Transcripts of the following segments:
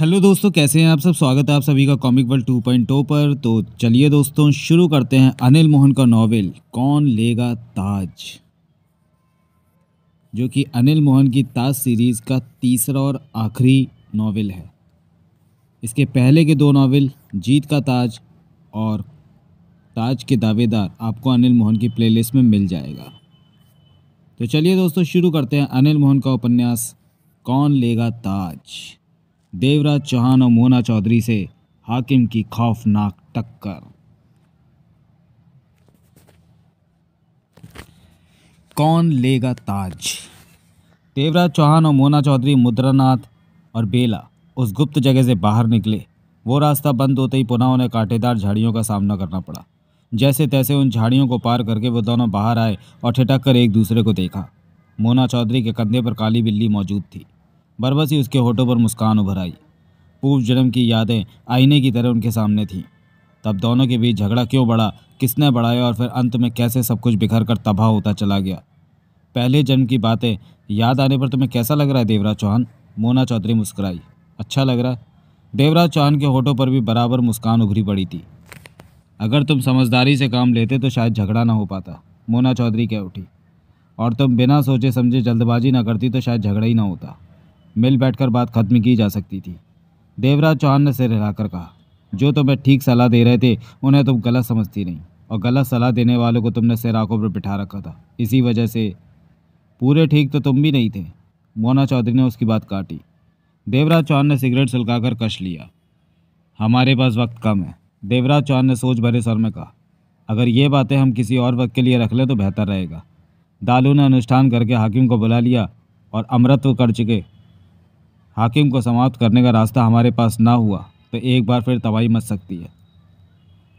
Hello दोस्तों, कैसे हैं आप सब? स्वागत है आप सभी का कॉमिक वर्ल्ड 2.0 पर। तो चलिए दोस्तों, शुरू करते हैं अनिल मोहन का नॉवेल कौन लेगा ताज? जो कि अनिल मोहन की ताज सीरीज़ का तीसरा और आखिरी नॉवेल है। इसके पहले के दो नॉवेल जीत का ताज और ताज के दावेदार, आपको अनिल मोहन की प्लेलिस्ट में मिल जाएगा। तो चलिए दोस्तों, शुरू करते हैं अनिल मोहन का उपन्यास, कौन लेगा ताज? देवराज चौहान और मोना चौधरी से हाकिम की खौफनाक टक्कर। कौन लेगा ताज? देवराज चौहान और मोना चौधरी मुद्रानाथ और बेला उस गुप्त जगह से बाहर निकले। वो रास्ता बंद होते ही पुनः उन्हें कांटेदार झाड़ियों का सामना करना पड़ा। जैसे तैसे उन झाड़ियों को पार करके वो दोनों बाहर आए और ठिटक कर एक दूसरे को देखा। मोना चौधरी के कंधे पर काली बिल्ली मौजूद थी। बरबस ही उसके होठों पर मुस्कान उभर आई। पूर्व जन्म की यादें आईने की तरह उनके सामने थीं। तब दोनों के बीच झगड़ा क्यों बढ़ा, किसने बढ़ाया और फिर अंत में कैसे सब कुछ बिखर कर तबाह होता चला गया? पहले जन्म की बातें याद आने पर तुम्हें कैसा लग रहा है, देवराज चौहान? मोना चौधरी मुस्कुराई। अच्छा लग रहा है। देवराज चौहान के होठों पर भी बराबर मुस्कान उभरी पड़ी थी। अगर तुम समझदारी से काम लेते तो शायद झगड़ा ना हो पाता। मोना चौधरी कह उठी। और तुम बिना सोचे समझे जल्दबाजी ना करती तो शायद झगड़ा ही ना होता। मिल बैठकर बात खत्म की जा सकती थी। देवराज चौहान ने सिर हिलाकर कहा, जो तुम्हें ठीक सलाह दे रहे थे, उन्हें तुम गलत समझती नहीं, और गलत सलाह देने वालों को तुमने सिर आँखों पर बिठा रखा था। इसी वजह से पूरे ठीक तो तुम भी नहीं थे। मोना चौधरी ने उसकी बात काटी। देवराज चौहान ने सिगरेट सुलगाकर कश लिया। हमारे पास वक्त कम है। देवराज चौहान ने सोच भरे सर में कहा, अगर ये बातें हम किसी और वक्त के लिए रख लें तो बेहतर रहेगा। दालू ने अनुष्ठान करके हाकिम को बुला लिया और अमृत्व कर चुके हाकिम को समाप्त करने का रास्ता हमारे पास ना हुआ तो एक बार फिर तबाही मच सकती है।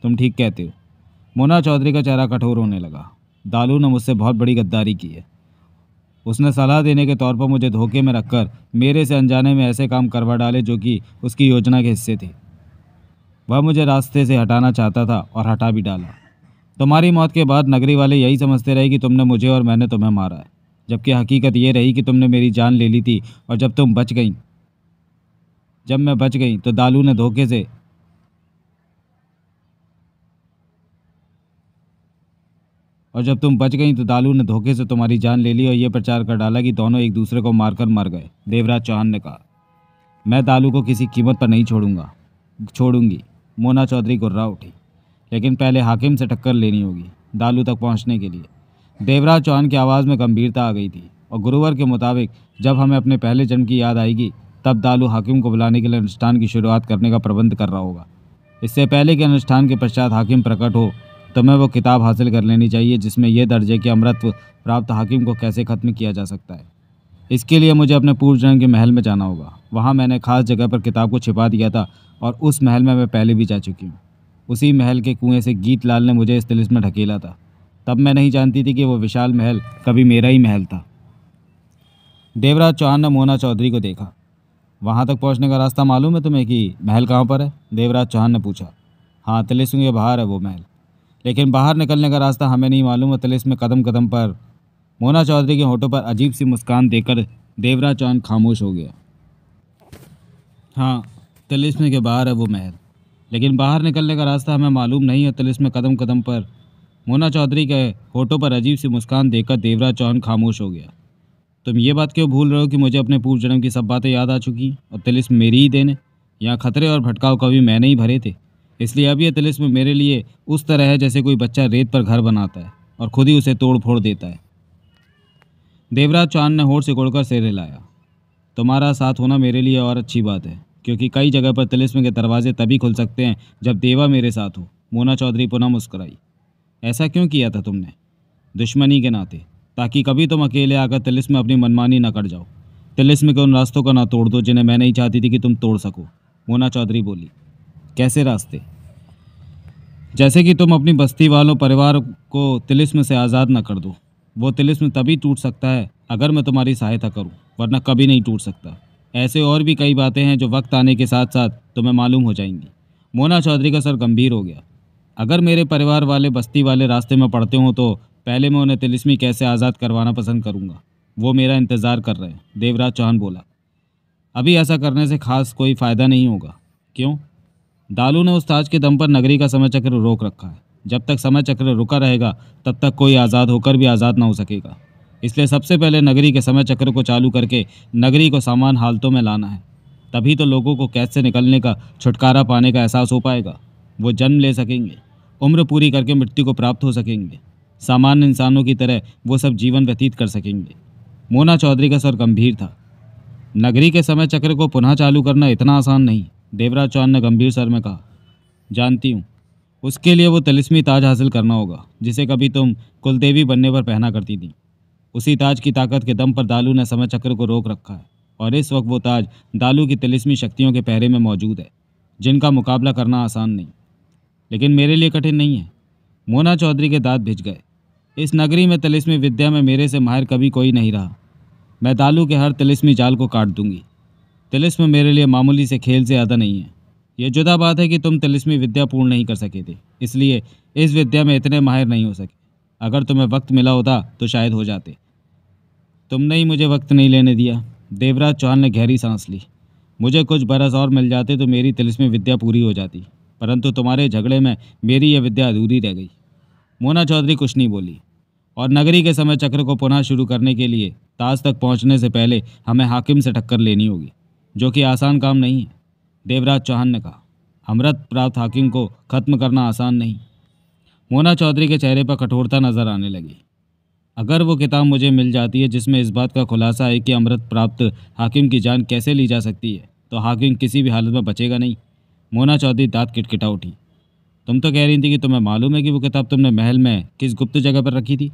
तुम ठीक कहते हो। मोना चौधरी का चेहरा कठोर होने लगा। दालू ने मुझसे बहुत बड़ी गद्दारी की है। उसने सलाह देने के तौर पर मुझे धोखे में रखकर मेरे से अनजाने में ऐसे काम करवा डाले जो कि उसकी योजना के हिस्से थे। वह मुझे रास्ते से हटाना चाहता था और हटा भी डाला। तुम्हारी मौत के बाद नगरी वाले यही समझते रहे कि तुमने मुझे और मैंने तुम्हें मारा है, जबकि हकीकत ये रही कि तुमने मेरी जान ले ली थी और जब तुम बच गई जब मैं बच गई तो दालू ने धोखे से और जब तुम बच गई तो दालू ने धोखे से तुम्हारी जान ले ली और ये प्रचार कर डाला कि दोनों एक दूसरे को मारकर मर गए। देवराज चौहान ने कहा, मैं दालू को किसी कीमत पर नहीं छोड़ूँगा, छोड़ूँगी। मोना चौधरी गुर्रा उठी, लेकिन पहले हाकिम से टक्कर लेनी होगी दालू तक पहुँचने के लिए। देवराज चौहान की आवाज़ में गंभीरता आ गई थी और गुरुवर के मुताबिक जब हमें अपने पहले जन्म की याद आएगी तब दालू हाकिम को बुलाने के लिए अनुष्ठान की शुरुआत करने का प्रबंध कर रहा होगा। इससे पहले कि अनुष्ठान के पश्चात हाकिम प्रकट हो तुम्हें वो किताब हासिल कर लेनी चाहिए जिसमें यह दर्ज है कि अमृत्व प्राप्त हाकिम को कैसे ख़त्म किया जा सकता है। इसके लिए मुझे अपने पूर्व जन्म के महल में जाना होगा। वहाँ मैंने खास जगह पर किताब को छिपा दिया था और उस महल में मैं पहले भी जा चुकी हूँ। उसी महल के कुएँ से गीत लाल ने मुझे इस तिलिस में ढकेला था। तब मैं नहीं जानती थी कि वो विशाल महल कभी मेरा ही महल था। देवराज चौहान ने मोना चौधरी को देखा। वहाँ तक पहुँचने का रास्ता मालूम है तुम्हें कि महल कहाँ पर है? देवराज चौहान ने पूछा। हाँ तिलिस्म के बाहर है वो महल। लेकिन बाहर निकलने का रास्ता हमें नहीं मालूम है तिलिस्म में कदम कदम पर मोना चौधरी के होठों पर अजीब सी मुस्कान देकर देवराज चौहान खामोश हो गया। हाँ तिलिस्म के बाहर है वो महल। लेकिन बाहर निकलने का रास्ता हमें मालूम नहीं है तिलिस्म कदम कदम पर मोना चौधरी के होठों पर अजीब सी मुस्कान देखकर देवराज चौहान खामोश हो गया। तुम ये बात क्यों भूल रहे हो कि मुझे अपने पूर्व जन्म की सब बातें याद आ चुकी? और तिलिस्म मेरी ही देने यहाँ खतरे और भटकाव कभी मैंने ही भरे थे। इसलिए अब यह तिलिस्म मेरे लिए उस तरह है जैसे कोई बच्चा रेत पर घर बनाता है और खुद ही उसे तोड़ फोड़ देता है। देवराज चौहान ने होठ से कोड़कर सिर हिलाया। तुम्हारा साथ होना मेरे लिए और अच्छी बात है, क्योंकि कई जगह पर तिलिस्म के दरवाजे तभी खुल सकते हैं जब देवा मेरे साथ हो। मोना चौधरी पुनः मुस्कुराई। ऐसा क्यों किया था तुमने? दुश्मनी के नाते। ताकि कभी तुम अकेले आकर तिलिस में अपनी मनमानी न कर जाओ। तिलिस्म के उन रास्तों का ना तोड़ दो जिन्हें मैं नहीं चाहती थी कि तुम तोड़ सको। मोना चौधरी बोली, कैसे रास्ते? जैसे कि तुम अपनी बस्ती वालों परिवार को तिलिस्म से आज़ाद न कर दो, वो तिलिस्म तभी टूट सकता है अगर मैं तुम्हारी सहायता करूँ, वरना कभी नहीं टूट सकता। ऐसे और भी कई बातें हैं जो वक्त आने के साथ साथ तुम्हें मालूम हो जाएँगी। मोना चौधरी का सर गंभीर हो गया। अगर मेरे परिवार वाले बस्ती वाले रास्ते में पढ़ते हों तो पहले मैं उन्हें तिलिस्मी कैसे आज़ाद करवाना पसंद करूँगा? वो मेरा इंतज़ार कर रहे हैं। देवराज चौहान बोला। अभी ऐसा करने से खास कोई फ़ायदा नहीं होगा। क्यों? दालू ने उस ताज के दम पर नगरी का समय चक्र रोक रखा है। जब तक समय चक्र रुका रहेगा, तब तक कोई आज़ाद होकर भी आज़ाद ना हो सकेगा। इसलिए सबसे पहले नगरी के समय चक्र को चालू करके नगरी को सामान हालतों में लाना है। तभी तो लोगों को कैद से निकलने का छुटकारा पाने का एहसास हो पाएगा। वो जन्म ले सकेंगे। उम्र पूरी करके मृत्यु को प्राप्त हो सकेंगे। सामान्य इंसानों की तरह वो सब जीवन व्यतीत कर सकेंगे। मोना चौधरी का सर गंभीर था। नगरी के समय चक्र को पुनः चालू करना इतना आसान नहीं, देवराज चौहान ने गंभीर सर में कहा। जानती हूँ, उसके लिए वो तिलिस्मी ताज हासिल करना होगा, जिसे कभी तुम कुलदेवी बनने पर पहना करती थी। उसी ताज की ताकत के दम पर दालू ने समय चक्र को रोक रखा है, और इस वक्त वो ताज दालू की तिलिस्मी शक्तियों के पहरे में मौजूद है, जिनका मुकाबला करना आसान नहीं। लेकिन मेरे लिए कठिन नहीं है। मोना चौधरी के दांत भिज गए। इस नगरी में तिलिस्मी विद्या में मेरे से माहिर कभी कोई नहीं रहा। मैं दालू के हर तिलिस्मी जाल को काट दूँगी। तिलिस्म मेरे लिए मामूली से खेल से ज़्यादा नहीं है। ये जुदा बात है कि तुम तिलिस्मी विद्या पूर्ण नहीं कर सके थे। इसलिए इस विद्या में इतने माहिर नहीं हो सके। अगर तुम्हें वक्त मिला होता तो शायद हो जाते। तुमने ही मुझे वक्त नहीं लेने दिया। देवराज चौहान ने गहरी सांस ली। मुझे कुछ बरस और मिल जाते तो मेरी तिलिस्मी विद्या पूरी हो जाती। परंतु तुम्हारे झगड़े में मेरी यह विद्या अधूरी रह गई। मोना चौधरी कुछ नहीं बोली। और नगरी के समय चक्र को पुनः शुरू करने के लिए ताज तक पहुँचने से पहले हमें हाकिम से टक्कर लेनी होगी, जो कि आसान काम नहीं है, देवराज चौहान ने कहा। अमृत प्राप्त हाकिम को खत्म करना आसान नहीं। मोना चौधरी के चेहरे पर कठोरता नज़र आने लगी। अगर वो किताब मुझे मिल जाती है, जिसमें इस बात का खुलासा है कि अमृत प्राप्त हाकिम की जान कैसे ली जा सकती है तो हाकिम किसी भी हालत में बचेगा नहीं। मोना चौधरी दांत किटकिटा उठी। तुम तो कह रही थी कि तुम्हें मालूम है कि वो किताब तुमने महल में किस गुप्त जगह पर रखी थी?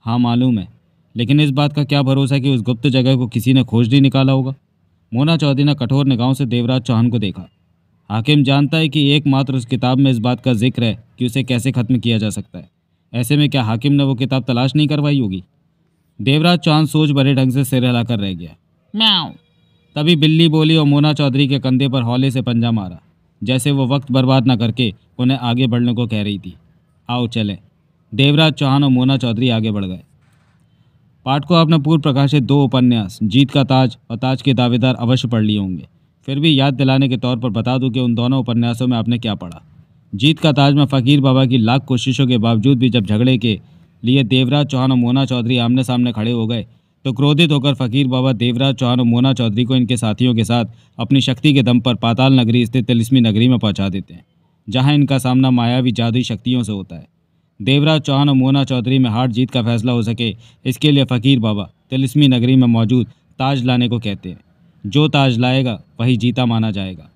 हाँ मालूम है। लेकिन इस बात का क्या भरोसा है कि उस गुप्त जगह को किसी ने खोज नहीं निकाला होगा? मोना चौधरी ने कठोर निगाहों से देवराज चौहान को देखा। हाकिम जानता है कि एकमात्र उस किताब में इस बात का ज़िक्र है कि उसे कैसे खत्म किया जा सकता है। ऐसे में क्या हाकिम ने वो किताब तलाश नहीं करवाई होगी? देवराज चौहान सोच भरे ढंग से सिर हिलाकर रह गया। म्याऊ। तभी बिल्ली बोली और मोना चौधरी के कंधे पर हौले से पंजा मारा। जैसे वो वक्त बर्बाद न करके उन्हें आगे बढ़ने को कह रही थी। आओ चले। देवराज चौहान और मोना चौधरी आगे बढ़ गए। पाठ को आपने पूर्व प्रकाशित दो उपन्यास, जीत का ताज और ताज के दावेदार अवश्य पढ़ लिए होंगे। फिर भी याद दिलाने के तौर पर बता दूँ कि उन दोनों उपन्यासों में आपने क्या पढ़ा। जीत का ताज में फ़कीर बाबा की लाख कोशिशों के बावजूद भी जब झगड़े के लिए देवराज चौहान और मोना चौधरी आमने सामने खड़े हो गए तो क्रोधित होकर फ़कीर बाबा देवराज चौहान और मोना चौधरी को इनके साथियों के साथ अपनी शक्ति के दम पर पाताल नगरी स्थित तिलिस्मी नगरी में पहुँचा देते हैं, जहाँ इनका सामना मायावी जादुई शक्तियों से होता है। देवराज चौहान और मोना चौधरी में हार जीत का फैसला हो सके, इसके लिए फ़कीर बाबा तिलिस्मी नगरी में मौजूद ताज लाने को कहते हैं। जो ताज लाएगा, वही जीता माना जाएगा।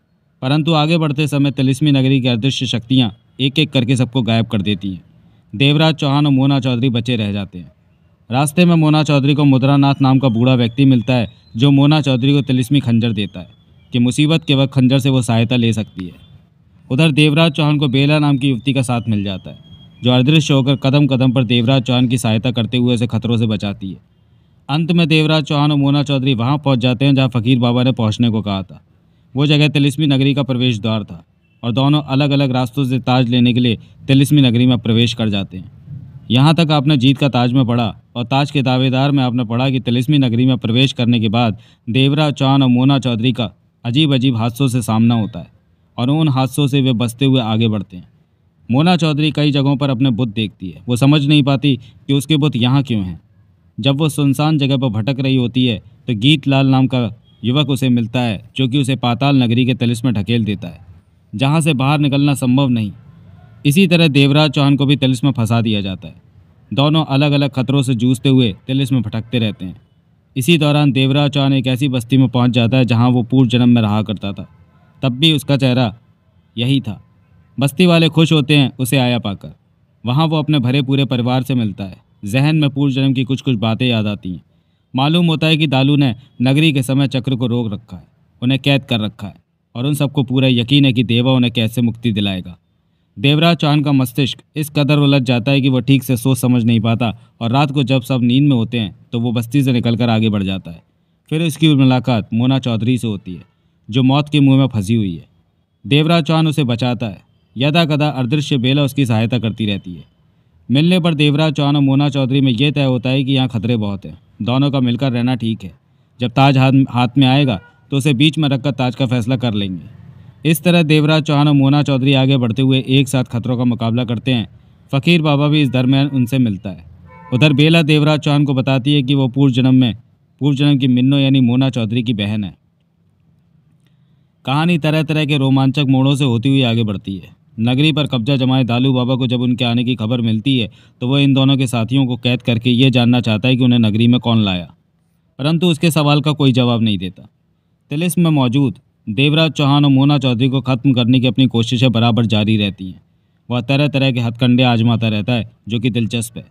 परंतु आगे बढ़ते समय तिलिस्मी नगरी की अदृश्य शक्तियाँ एक एक करके सबको गायब कर देती हैं। देवराज चौहान और मोना चौधरी बचे रह जाते हैं। रास्ते में मोना चौधरी को मुद्रानाथ नाम का बूढ़ा व्यक्ति मिलता है, जो मोना चौधरी को तिलिस्मी खंजर देता है, कि मुसीबत के वक्त खंजर से वो सहायता ले सकती है। उधर देवराज चौहान को बेला नाम की युवती का साथ मिल जाता है, जो अदृश्य होकर कदम कदम पर देवराज चौहान की सहायता करते हुए उसे खतरों से बचाती है। अंत में देवराज चौहान और मोना चौधरी वहाँ पहुँच जाते हैं, जहाँ फ़कीर बाबा ने पहुँचने को कहा था। वो जगह तिलिस्मी नगरी का प्रवेश द्वार था और दोनों अलग अलग रास्तों से ताज लेने के लिए तिलिस्मी नगरी में प्रवेश कर जाते हैं। यहाँ तक आपने जीत का ताज में पढ़ा और ताज के दावेदार में आपने पढ़ा कि तिलिस्मी नगरी में प्रवेश करने के बाद देवराज चौहान और मोना चौधरी का अजीब अजीब हादसों से सामना होता है और उन हादसों से वे बसते हुए आगे बढ़ते हैं। मोना चौधरी कई जगहों पर अपने बुत देखती है। वो समझ नहीं पाती कि उसके बुत यहाँ क्यों हैं। जब वो सुनसान जगह पर भटक रही होती है तो गीत लाल नाम का युवक उसे मिलता है, जो कि उसे पाताल नगरी के तलिस में ढकेल देता है, जहाँ से बाहर निकलना संभव नहीं। इसी तरह देवराज चौहान को भी तलिस में फंसा दिया जाता है। दोनों अलग अलग खतरों से जूझते हुए तिलिस में भटकते रहते हैं। इसी दौरान देवराज चौहान एक ऐसी बस्ती में पहुँच जाता है जहाँ वो पूर्व जन्म में रहा करता था। तब भी उसका चेहरा यही था। बस्ती वाले खुश होते हैं, उसे आया पाकर। वहाँ वो अपने भरे पूरे परिवार से मिलता है। जहन में पूर्व जन्म की कुछ कुछ बातें याद आती हैं। मालूम होता है कि दालू ने नगरी के समय चक्र को रोक रखा है, उन्हें कैद कर रखा है, और उन सबको पूरा यकीन है कि देवा उन्हें कैसे मुक्ति दिलाएगा। देवराज चौहान का मस्तिष्क इस कदर उलझ जाता है कि वह ठीक से सोच समझ नहीं पाता और रात को जब सब नींद में होते हैं तो वो बस्ती से निकलकर आगे बढ़ जाता है। फिर इसकी मुलाकात मोना चौधरी से होती है, जो मौत के मुँह में फंसी हुई है। देवराज चौहान उसे बचाता है। यदा कदा अदृश्य बेला उसकी सहायता करती रहती है। मिलने पर देवराज चौहान और मोना चौधरी में यह तय होता है कि यहाँ खतरे बहुत हैं। दोनों का मिलकर रहना ठीक है। जब ताज हाथ हाथ में आएगा तो उसे बीच में रखकर ताज का फैसला कर लेंगे। इस तरह देवराज चौहान और मोना चौधरी आगे बढ़ते हुए एक साथ खतरों का मुकाबला करते हैं। फ़कीर बाबा भी इस दरमियान उनसे मिलता है। उधर बेला देवराज चौहान को बताती है कि वो पूर्व जन्म में, पूर्व जन्म की मिन्नो यानी मोना चौधरी की बहन है। कहानी तरह तरह के रोमांचक मोड़ों से होती हुई आगे बढ़ती है। नगरी पर कब्जा जमाए दालू बाबा को जब उनके आने की खबर मिलती है तो वह इन दोनों के साथियों को कैद करके ये जानना चाहता है कि उन्हें नगरी में कौन लाया। परंतु उसके सवाल का कोई जवाब नहीं देता। तिलिस्म में मौजूद देवराज चौहान और मोना चौधरी को खत्म करने की अपनी कोशिशें बराबर जारी रहती हैं। वह तरह तरह के हथकंडे आजमाता रहता है, जो कि दिलचस्प है।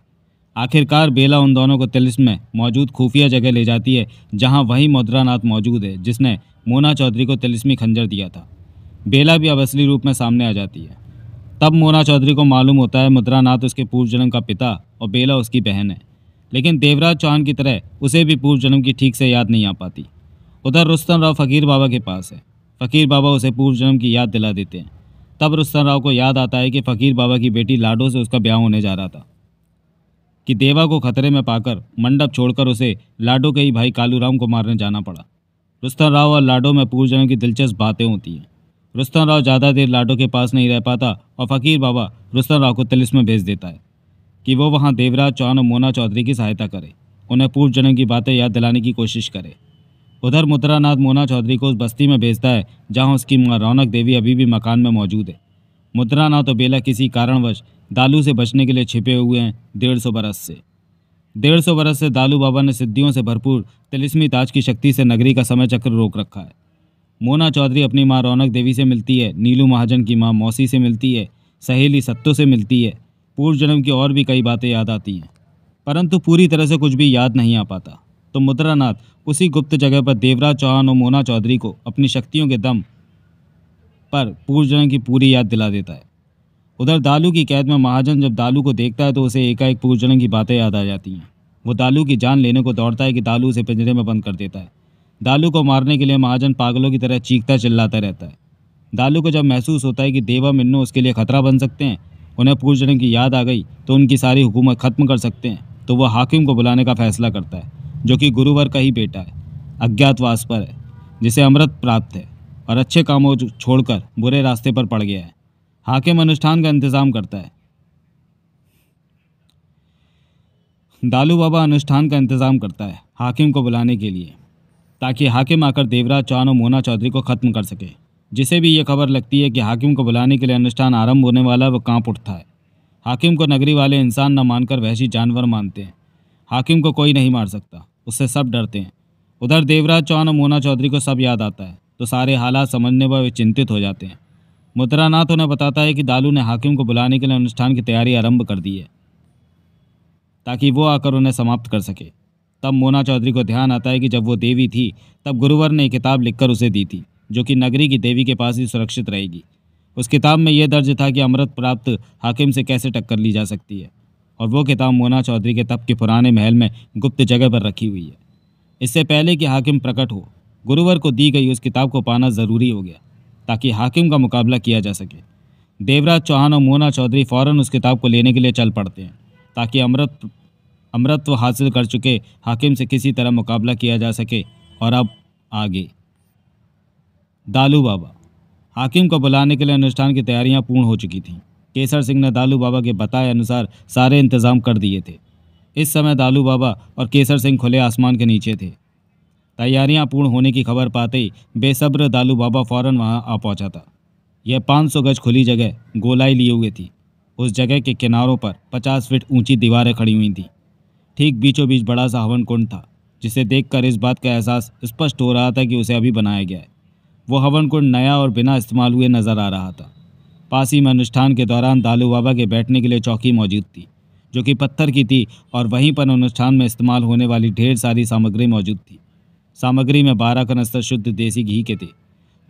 आखिरकार बेला उन दोनों को तिलिस्म में मौजूद खुफिया जगह ले जाती है, जहाँ वही मुद्रानाथ मौजूद है, जिसने मोना चौधरी को तिलिस्मी खंजर दिया था। बेला भी अब असली रूप में सामने आ जाती है। तब मोना चौधरी को मालूम होता है मुद्रानाथ उसके पूर्व जन्म का पिता और बेला उसकी बहन है। लेकिन देवराज चौहान की तरह उसे भी पूर्व जन्म की ठीक से याद नहीं आ पाती। उधर रुस्तम राव फ़कीर बाबा के पास है। फ़कीर बाबा उसे पूर्व जन्म की याद दिला देते हैं। तब रुस्तम राव को याद आता है कि फ़कीर बाबा की बेटी लाडो से उसका ब्याह होने जा रहा था। कि देवा को खतरे में पाकर मंडप छोड़कर उसे लाडो के ही भाई कालूराम को मारने जाना पड़ा। रुस्तम राव और लाडो में पूर्व जन्म की दिलचस्प बातें होती हैं। रुस्तम राव ज़्यादा देर लाडो के पास नहीं रह पाता और फ़कीर बाबा रुस्तम राव को तिलिस में भेज देता है कि वो वहाँ देवराज चौहान और मोना चौधरी की सहायता करे। उन्हें पूर्व जन्म की बातें याद दिलाने की कोशिश करे। उधर मुद्रानाथ मोना चौधरी को उस बस्ती में भेजता है, जहाँ उसकी माँ रौनक देवी अभी भी मकान में मौजूद है। मुद्रानाथ और बेला किसी कारणवश दालू से बचने के लिए छिपे हुए हैं डेढ़ सौ बरस से। डेढ़ सौ बरस से दालू बाबा ने सिद्धियों से भरपूर तिलिस्मी ताज की शक्ति से नगरी का समय चक्र रोक रखा है। मोना चौधरी अपनी माँ रौनक देवी से मिलती है, नीलू महाजन की माँ मौसी से मिलती है, सहेली सत्तो से मिलती है। पूर्व जन्म की और भी कई बातें याद आती हैं, परंतु पूरी तरह से कुछ भी याद नहीं आ पाता। तो मुद्रानाथ उसी गुप्त जगह पर देवराज चौहान और मोना चौधरी को अपनी शक्तियों के दम पर पूर्व जन्म की पूरी याद दिला देता है। उधर दालू की कैद में महाजन जब दालू को देखता है तो उसे एकाएक पूर्वजन की बातें याद आ जाती हैं। वो दालू की जान लेने को दौड़ता है कि दालू उसे पिंजरे में बंद कर देता है। दालू को मारने के लिए महाजन पागलों की तरह चीखता चिल्लाता रहता है। दालू को जब महसूस होता है कि देवा मिन्नू उसके लिए खतरा बन सकते हैं, उन्हें पूर्व जन्म की याद आ गई तो उनकी सारी हुकूमत खत्म कर सकते हैं तो वह हाकिम को बुलाने का फैसला करता है। जो कि गुरुवर का ही बेटा है, अज्ञातवास पर है, जिसे अमृत प्राप्त है और अच्छे कामों छोड़कर बुरे रास्ते पर पड़ गया है। हाकिम अनुष्ठान का इंतज़ाम करता है। दालू बाबा अनुष्ठान का इंतज़ाम करता है हाकिम को बुलाने के लिए, ताकि हाकिम आकर देवराज चौहान और मोना चौधरी को ख़त्म कर सके। जिसे भी ये खबर लगती है कि हाकिम को बुलाने के लिए अनुष्ठान आरंभ होने वाला, वो काँप उठता है। हाकिम को नगरी वाले इंसान न मानकर वैसी जानवर मानते हैं। हाकिम को कोई नहीं मार सकता। उससे सब डरते हैं। उधर देवराज चौहान और मोना चौधरी को सब याद आता है तो सारे हालात समझने पर वे चिंतित हो जाते हैं। मुद्रानाथ उन्हें बताता है कि दालू ने हाकिम को बुलाने के लिए अनुष्ठान की तैयारी आरंभ कर दी है, ताकि वो आकर उन्हें समाप्त कर सके। तब मोना चौधरी को ध्यान आता है कि जब वो देवी थी, तब गुरुवर ने किताब लिखकर उसे दी थी, जो कि नगरी की देवी के पास ही सुरक्षित रहेगी। उस किताब में यह दर्ज था कि अमृत प्राप्त हाकिम से कैसे टक्कर ली जा सकती है। और वो किताब मोना चौधरी के तब के पुराने महल में गुप्त जगह पर रखी हुई है। इससे पहले कि हाकिम प्रकट हो, गुरुवर को दी गई उस किताब को पाना ज़रूरी हो गया, ताकि हाकिम का मुकाबला किया जा सके। देवराज चौहान और मोना चौधरी फ़ौरन उस किताब को लेने के लिए चल पड़ते हैं, ताकि अमृत, अमृतत्व हासिल कर चुके हाकिम से किसी तरह मुकाबला किया जा सके, और अब आगे। दालू बाबा, हाकिम को बुलाने के लिए अनुष्ठान की तैयारियाँ पूर्ण हो चुकी थीं। केसर सिंह ने दालू बाबा के बताए अनुसार सारे इंतज़ाम कर दिए थे। इस समय दालू बाबा और केसर सिंह खुले आसमान के नीचे थे। तैयारियाँ पूर्ण होने की खबर पाते ही बेसब्र दालू बाबा फ़ौरन वहाँ आ पहुँचा था। यह 500 गज खुली जगह गोलाई लिए हुए थी। उस जगह के किनारों पर 50 फीट ऊँची दीवारें खड़ी हुई थीं। ठीक बीचों बीच बड़ा सा हवन कुंड था, जिसे देखकर इस बात का एहसास स्पष्ट हो रहा था कि उसे अभी बनाया गया है। वो हवन कुंड नया और बिना इस्तेमाल हुए नज़र आ रहा था। पास ही में अनुष्ठान के दौरान दालू बाबा के बैठने के लिए चौकी मौजूद थी, जो कि पत्थर की थी और वहीं पर अनुष्ठान में इस्तेमाल होने वाली ढेर सारी सामग्री मौजूद थी। सामग्री में बारह कनस्तर शुद्ध देसी घी के थे।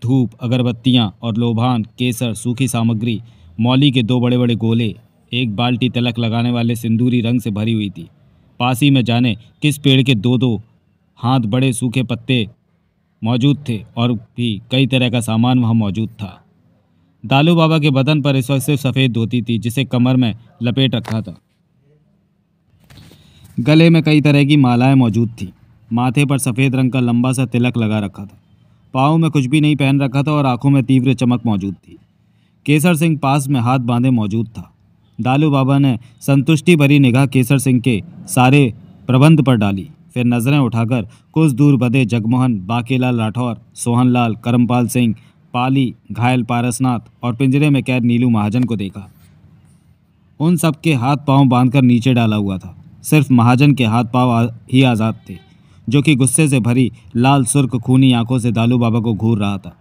धूप, अगरबत्तियाँ और लोभान, केसर, सूखी सामग्री, मौली के दो बड़े बड़े गोले, एक बाल्टी तलक लगाने वाले सिंदूरी रंग से भरी हुई थी। पास ही में जाने किस पेड़ के दो दो हाथ बड़े सूखे पत्ते मौजूद थे और भी कई तरह का सामान वहाँ मौजूद था। दालू बाबा के बदन पर इस वक्त सिर्फ़ सफ़ेद धोती थी, जिसे कमर में लपेट रखा था। गले में कई तरह की मालाएँ मौजूद थी। माथे पर सफ़ेद रंग का लंबा सा तिलक लगा रखा था। पाँव में कुछ भी नहीं पहन रखा था और आँखों में तीव्र चमक मौजूद थी। केसर सिंह पास में हाथ बांधे मौजूद था। दालू बाबा ने संतुष्टि भरी निगाह केसर सिंह के सारे प्रबंध पर डाली। फिर नज़रें उठाकर, कुछ दूर बदे जगमोहन, बाकीलाल राठौर, सोहनलाल, करमपाल सिंह पाली, घायल पारसनाथ और पिंजरे में कैद नीलू महाजन को देखा। उन सबके हाथ पाँव बांधकर नीचे डाला हुआ था। सिर्फ़ महाजन के हाथ पाँव ही आज़ाद थे, जो कि गुस्से से भरी लाल सुर्ख खूनी आँखों से दालू बाबा को घूर रहा था।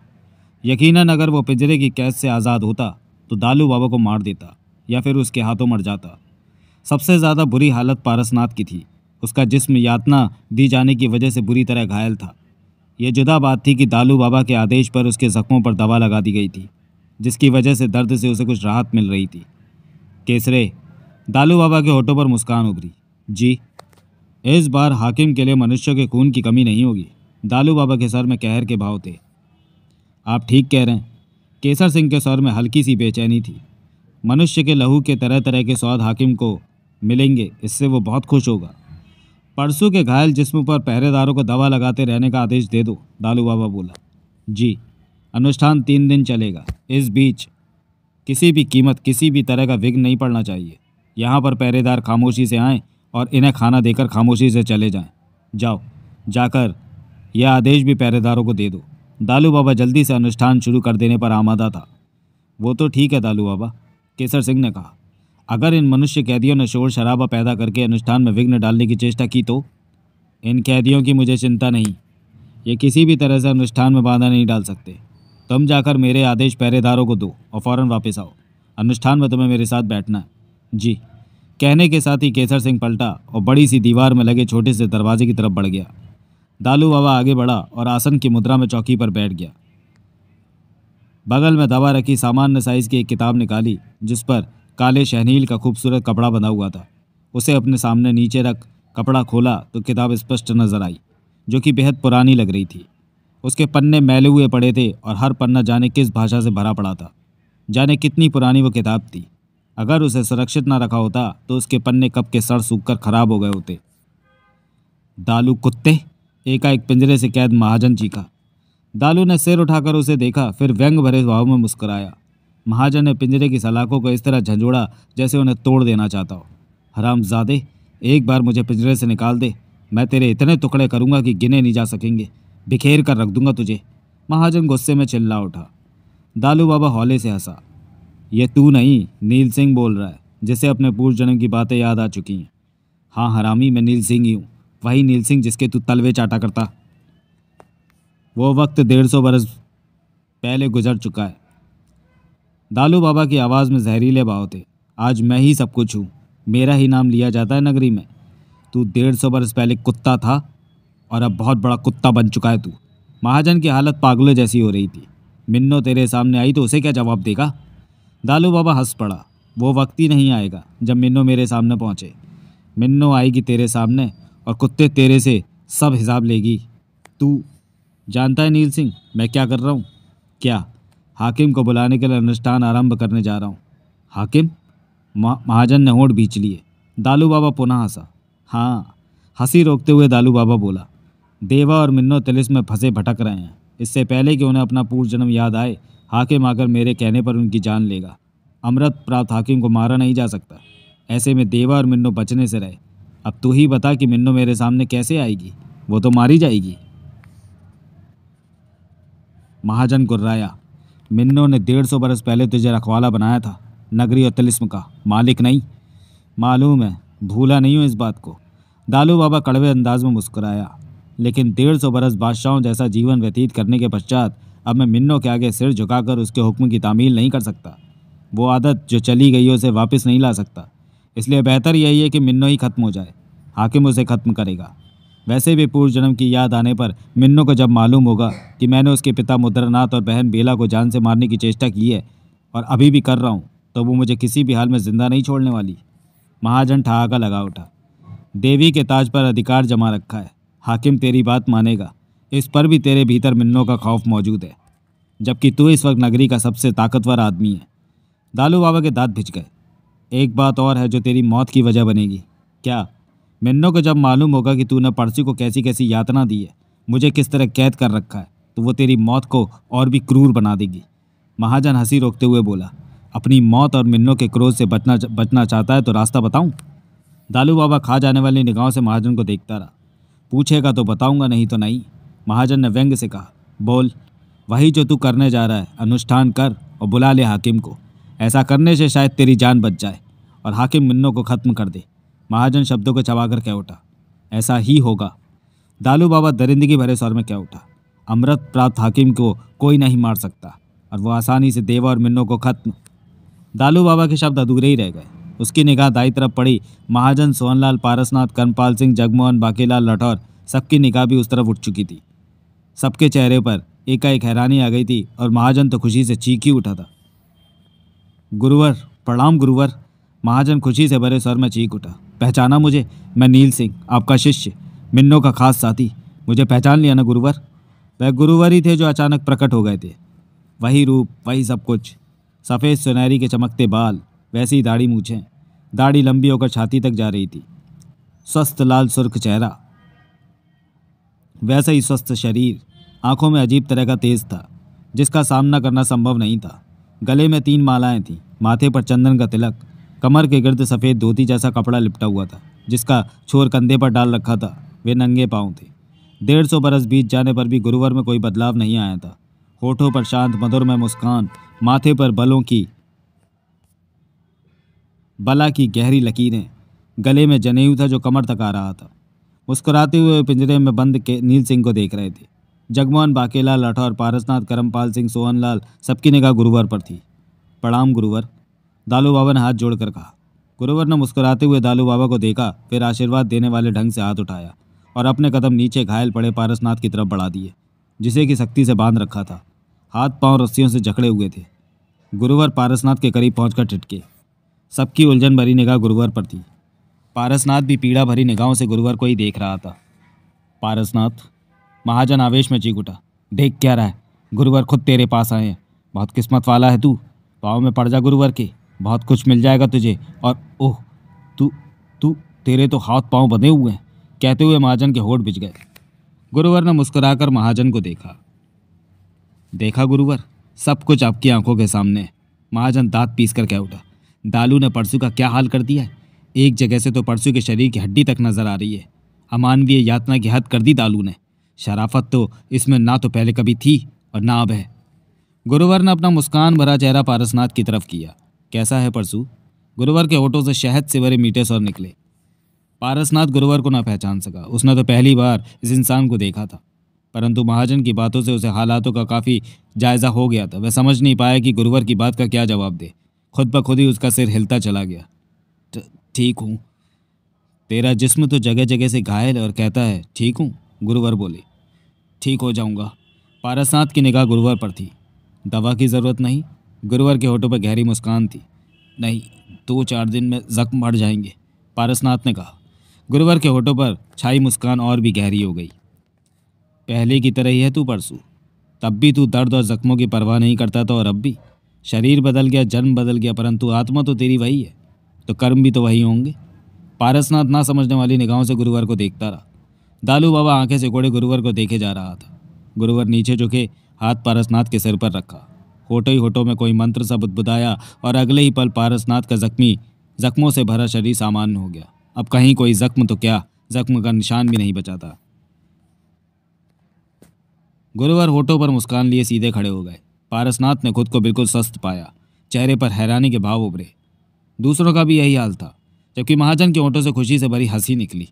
यकीनन अगर वो पिंजरे की कैद से आज़ाद होता तो दालू बाबा को मार देता, या फिर उसके हाथों मर जाता। सबसे ज़्यादा बुरी हालत पारसनाथ की थी। उसका जिस्म यातना दी जाने की वजह से बुरी तरह घायल था। यह जुदा बात थी कि दालू बाबा के आदेश पर उसके जख्मों पर दवा लगा दी गई थी, जिसकी वजह से दर्द से उसे कुछ राहत मिल रही थी। केसरे, दालू बाबा के होठों पर मुस्कान उभरी। जी, इस बार हाकिम के लिए मनुष्य के खून की कमी नहीं होगी। दालू बाबा के सर में कहर के भाव थे। आप ठीक कह रहे हैं। केसर सिंह के सर में हल्की सी बेचैनी थी। मनुष्य के लहू के तरह तरह के स्वाद हाकिम को मिलेंगे, इससे वो बहुत खुश होगा। परसों के घायल जिस्म पर पहरेदारों को दवा लगाते रहने का आदेश दे दो, दालू बाबा बोला। जी, अनुष्ठान तीन दिन चलेगा। इस बीच किसी भी कीमत, किसी भी तरह का विघ्न नहीं पड़ना चाहिए। यहाँ पर पहरेदार खामोशी से आएँ और इन्हें खाना देकर खामोशी से चले जाएँ। जाओ, जाकर यह आदेश भी पहरेदारों को दे दो। दालू बाबा जल्दी से अनुष्ठान शुरू कर देने पर आमादा था। वो तो ठीक है, दालू बाबा, केसर सिंह ने कहा। अगर इन मनुष्य कैदियों ने शोर शराबा पैदा करके अनुष्ठान में विघ्न डालने की चेष्टा की तो? इन कैदियों की मुझे चिंता नहीं। ये किसी भी तरह से अनुष्ठान में बाधा नहीं डाल सकते। तुम जाकर मेरे आदेश पहरेदारों को दो और फ़ौरन वापस आओ। अनुष्ठान में तुम्हें मेरे साथ बैठना है। जी। कहने के साथ ही केसर सिंह पलटा और बड़ी सी दीवार में लगे छोटे से दरवाजे की तरफ़ बढ़ गया। दालू बाबा आगे बढ़ा और आसन की मुद्रा में चौकी पर बैठ गया। बगल में दवा रखी सामान्य साइज़ की एक किताब निकाली, जिस पर काले शहनील का खूबसूरत कपड़ा बंधा हुआ था। उसे अपने सामने नीचे रख कपड़ा खोला तो किताब स्पष्ट नज़र आई, जो कि बेहद पुरानी लग रही थी। उसके पन्ने मैले हुए पड़े थे और हर पन्ना जाने किस भाषा से भरा पड़ा था, जाने कितनी पुरानी वो किताब थी। अगर उसे सुरक्षित ना रखा होता तो उसके पन्ने कब के सड़ सूख कर खराब हो गए होते। दालू कुत्ते, एकाएक पिंजरे से कैद महाजन चीखा दालू ने सिर उठाकर उसे देखा, फिर व्यंग भरे भाव में मुस्कुराया। महाजन ने पिंजरे की सलाखों को इस तरह झंझोड़ा जैसे उन्हें तोड़ देना चाहता हो। हराम जादे एक बार मुझे पिंजरे से निकाल दे। मैं तेरे इतने टुकड़े करूँगा कि गिने नहीं जा सकेंगे। बिखेर कर रख दूँगा तुझे। महाजन गुस्से में चिल्ला उठा। दालू बाबा हौले से हंसा। ये तू नहीं, नील सिंह बोल रहा है, जिसे अपने पूर्व जन्म की बातें याद आ चुकी हैं। हाँ हरामी, मैं नील सिंह ही हूँ। वही नील सिंह जिसके तू तलवे चाटा करता। वो वक्त डेढ़ सौ बरस पहले गुजर चुका है। दालू बाबा की आवाज़ में जहरीले भाव थे। आज मैं ही सब कुछ हूँ। मेरा ही नाम लिया जाता है नगरी में। तू डेढ़ सौ बरस पहले कुत्ता था और अब बहुत बड़ा कुत्ता बन चुका है तू। महाजन की हालत पागलों जैसी हो रही थी। मिन्नो तेरे सामने आई तो उसे क्या जवाब देगा? दालू बाबा हंस पड़ा। वो वक्त ही नहीं आएगा जब मिन्नो मेरे सामने पहुँचे। मिन्नो आएगी तेरे सामने और कुत्ते तेरे से सब हिसाब लेगी। तू जानता है नील सिंह, मैं क्या कर रहा हूँ? क्या? हाकिम को बुलाने के लिए अनुष्ठान आरंभ करने जा रहा हूँ। हाकिम महाजन ने होंठ बीच लिए। दालू बाबा पुनः हंसा। हाँ हँसी रोकते हुए दालू बाबा बोला, देवा और मिन्नो तिलिस में फंसे भटक रहे हैं। इससे पहले कि उन्हें अपना पूर्व जन्म याद आए, हाकिम आकर मेरे कहने पर उनकी जान लेगा। अमृत प्राप्त हाकिम को मारा नहीं जा सकता। ऐसे में देवा और मिन्नो बचने से रहे। अब तू ही बता कि मिन्नो मेरे सामने कैसे आएगी? वो तो मारी जाएगी। महाजन गुर्राया मिन्नो ने डेढ़ सौ बरस पहले तुझे रखवाला बनाया था, नगरी और तिलिस्म का। मालिक नहीं। मालूम है, भूला नहीं हूँ इस बात को। दालू बाबा कड़वे अंदाज में मुस्कुराया। लेकिन डेढ़ सौ बरस बादशाहों जैसा जीवन व्यतीत करने के पश्चात, अब मैं मिन्नो के आगे सिर झुकाकर उसके हुक्म की तामील नहीं कर सकता। वो आदत जो चली गई उसे वापस नहीं ला सकता। इसलिए बेहतर यही है कि मिन्नो ही खत्म हो जाए। हाकिम उसे खत्म करेगा। वैसे भी पूर्व जन्म की याद आने पर मिन्नो को जब मालूम होगा कि मैंने उसके पिता मुद्रनाथ और बहन बेला को जान से मारने की चेष्टा की है और अभी भी कर रहा हूँ तो वो मुझे किसी भी हाल में ज़िंदा नहीं छोड़ने वाली। महाजन ठहाका लगा उठा। देवी के ताज पर अधिकार जमा रखा है। हाकिम तेरी बात मानेगा। इस पर भी तेरे भीतर मिलनों का खौफ मौजूद है, जबकि तू इस वक्त नगरी का सबसे ताकतवर आदमी है। दालू बाबा के दांत भिज गए। एक बात और है जो तेरी मौत की वजह बनेगी। क्या मिन्नो को जब मालूम होगा कि तूने परसी को कैसी कैसी यातना दी है, मुझे किस तरह कैद कर रखा है तो वो तेरी मौत को और भी क्रूर बना देगी। महाजन हँसी रोकते हुए बोला, अपनी मौत और मिन्नों के क्रोध से बचना बचना चाहता है तो रास्ता बताऊँ? दालू बाबा खा जाने वाली निगाहों से महाजन को देखता रहा। पूछेगा तो बताऊँगा, नहीं तो नहीं, महाजन ने व्यंग से कहा। बोल, वही जो तू करने जा रहा है, अनुष्ठान कर और बुला ले हाकिम को। ऐसा करने से शायद तेरी जान बच जाए और हाकिम मिन्नों को ख़त्म कर दे। महाजन शब्दों को चबाकर कह उठा? ऐसा ही होगा। दालू बाबा दरिंदगी भरे स्वर में कह उठा? अमृत प्राप्त हाकिम को कोई नहीं मार सकता और वो आसानी से देवा और मिन्नों को खत्म। दालू बाबा के शब्द अधूरे ही रह गए। उसकी निगाह दाई तरफ़ पड़ी। महाजन सोहनलाल, पारसनाथ कर्मपाल सिंह, जगमोहन, बाकीलाल, लठौर, सबकी निगाह भी उस तरफ़ उठ चुकी थी। सबके चेहरे पर एकाएक हैरानी आ गई थी और महाजन तो खुशी से चीख ही उठा था। गुरुवर, प्रणाम गुरुवर। महाजन खुशी से भरे स्वर में चीख उठा। पहचाना मुझे? मैं नील सिंह, आपका शिष्य, मिन्नो का खास साथी। मुझे पहचान लिया ना गुरुवर? वह गुरुवर ही थे जो अचानक प्रकट हो गए थे। वही रूप, वही सब कुछ। सफ़ेद सुनहरी के चमकते बाल, वैसी दाढ़ी मूछें। दाढ़ी लंबी होकर छाती तक जा रही थी। स्वस्थ लाल सुर्ख चेहरा। वैसा ही स्वस्थ शरीर, आँखों में अजीब तरह का तेज था, जिसका सामना करना संभव नहीं था। गले में तीन मालाएँ थीं, माथे पर चंदन का तिलक कमर के गिर्द सफ़ेद धोती जैसा कपड़ा लिपटा हुआ था, जिसका छोर कंधे पर डाल रखा था। वे नंगे पाँव थे। डेढ़ सौ बरस बीत जाने पर भी गुरुवर में कोई बदलाव नहीं आया था। होठों पर शांत, मधुर में मुस्कान, माथे पर बलों की, बला की गहरी लकीरें, गले में जनेऊ था जो कमर तक आ रहा था। मुस्कुराते हुए पिंजरे में बंद के नील सिंह को देख रहे थे। जगमोहन बाकेला राठौर, पारसनाथ, करमपाल सिंह, सोहनलाल, सबकी निगाह गुरुवर पर थी। प्रणाम गुरुवर। दालू बाबा ने हाथ जोड़कर कहा। गुरुवर ने मुस्कुराते हुए दालू बाबा को देखा, फिर आशीर्वाद देने वाले ढंग से हाथ उठाया और अपने कदम नीचे घायल पड़े पारसनाथ की तरफ़ बढ़ा दिए, जिसे की सख्ती से बाँध रखा था। हाथ पाँव रस्सियों से जकड़े हुए थे। गुरुवर पारसनाथ के करीब पहुंचकर टिटके सबकी उलझन भरी निगाह गुरुवर पर थी। पारसनाथ भी पीड़ा भरी निगाहों से गुरुवर को ही देख रहा था। पारसनाथ, महाजन आवेश में चीख उठा। देख क्या रहा है? गुरुवर खुद तेरे पास आए हैं। बहुत किस्मत वाला है तू। पाँव में पड़ जा गुरुवर के। बहुत कुछ मिल जाएगा तुझे। और ओह, तू तू, तेरे तो हाथ पाँव बंधे हुए हैं। कहते हुए महाजन के होठ बिछ गए। गुरुवर ने मुस्कुराकर महाजन को देखा। देखा गुरुवर? सब कुछ आपकी आँखों के सामने। महाजन दांत पीस कर कह उठा। दालू ने परसू का क्या हाल कर दिया है? एक जगह से तो परसू के शरीर की हड्डी तक नज़र आ रही है। अमानवीय यातना की हद कर दी दालू ने। शराफत तो इसमें ना तो पहले कभी थी और ना अब है। गुरुवर ने अपना मुस्कान भरा चेहरा पारसनाथ की तरफ़ किया। कैसा है परसू? गुरुवर के होठों से शहद से भरे मीठे स्वर निकले। पारसनाथ गुरुवर को ना पहचान सका। उसने तो पहली बार इस इंसान को देखा था। परंतु महाजन की बातों से उसे हालातों का काफ़ी जायज़ा हो गया था। वह समझ नहीं पाया कि गुरुवर की बात का क्या जवाब दे। खुद ब खुद ही उसका सिर हिलता चला गया। ठीक हूँ। तेरा जिस्म तो जगह जगह से घायल और कहता है, ठीक हूँ, गुरुवर बोले। ठीक हो जाऊँगा। पारसनाथ की निगाह गुरुवर पर थी। दवा की ज़रूरत नहीं। गुरुवर के होठों पर गहरी मुस्कान थी। नहीं, दो चार दिन में जख्म बढ़ जाएँगे, पारसनाथ ने कहा। गुरुवर के होठों पर छाई मुस्कान और भी गहरी हो गई। पहले की तरह ही है तू, परसू। तब भी तू दर्द और जख्मों की परवाह नहीं करता था और अब भी। शरीर बदल गया, जन्म बदल गया, परंतु आत्मा तो तेरी वही है। तो कर्म भी तो वही होंगे। पारसनाथ ना समझने वाली निगाहों से गुरुवर को देखता रहा। दालू बाबा आँखें से कोड़े गुरुवर को देखे जा रहा था। गुरुवर नीचे झुके, हाथ पारसनाथ के सिर पर रखा। होटो ही होटो में कोई मंत्र सा बुदबुदाया और अगले ही पल पारसनाथ का जख्मी, जख्मों से भरा शरीर सामान्य हो गया। अब कहीं कोई जख्म तो क्या? जख्म का निशान भी नहीं बचा था गुरुवर होटो पर मुस्कान लिए सीधे खड़े हो गए। पारसनाथ ने खुद को बिल्कुल स्वस्थ पाया। चेहरे पर हैरानी के भाव उभरे। दूसरों का भी यही हाल था, जबकि महाजन के होठों से खुशी से भरी हँसी निकली।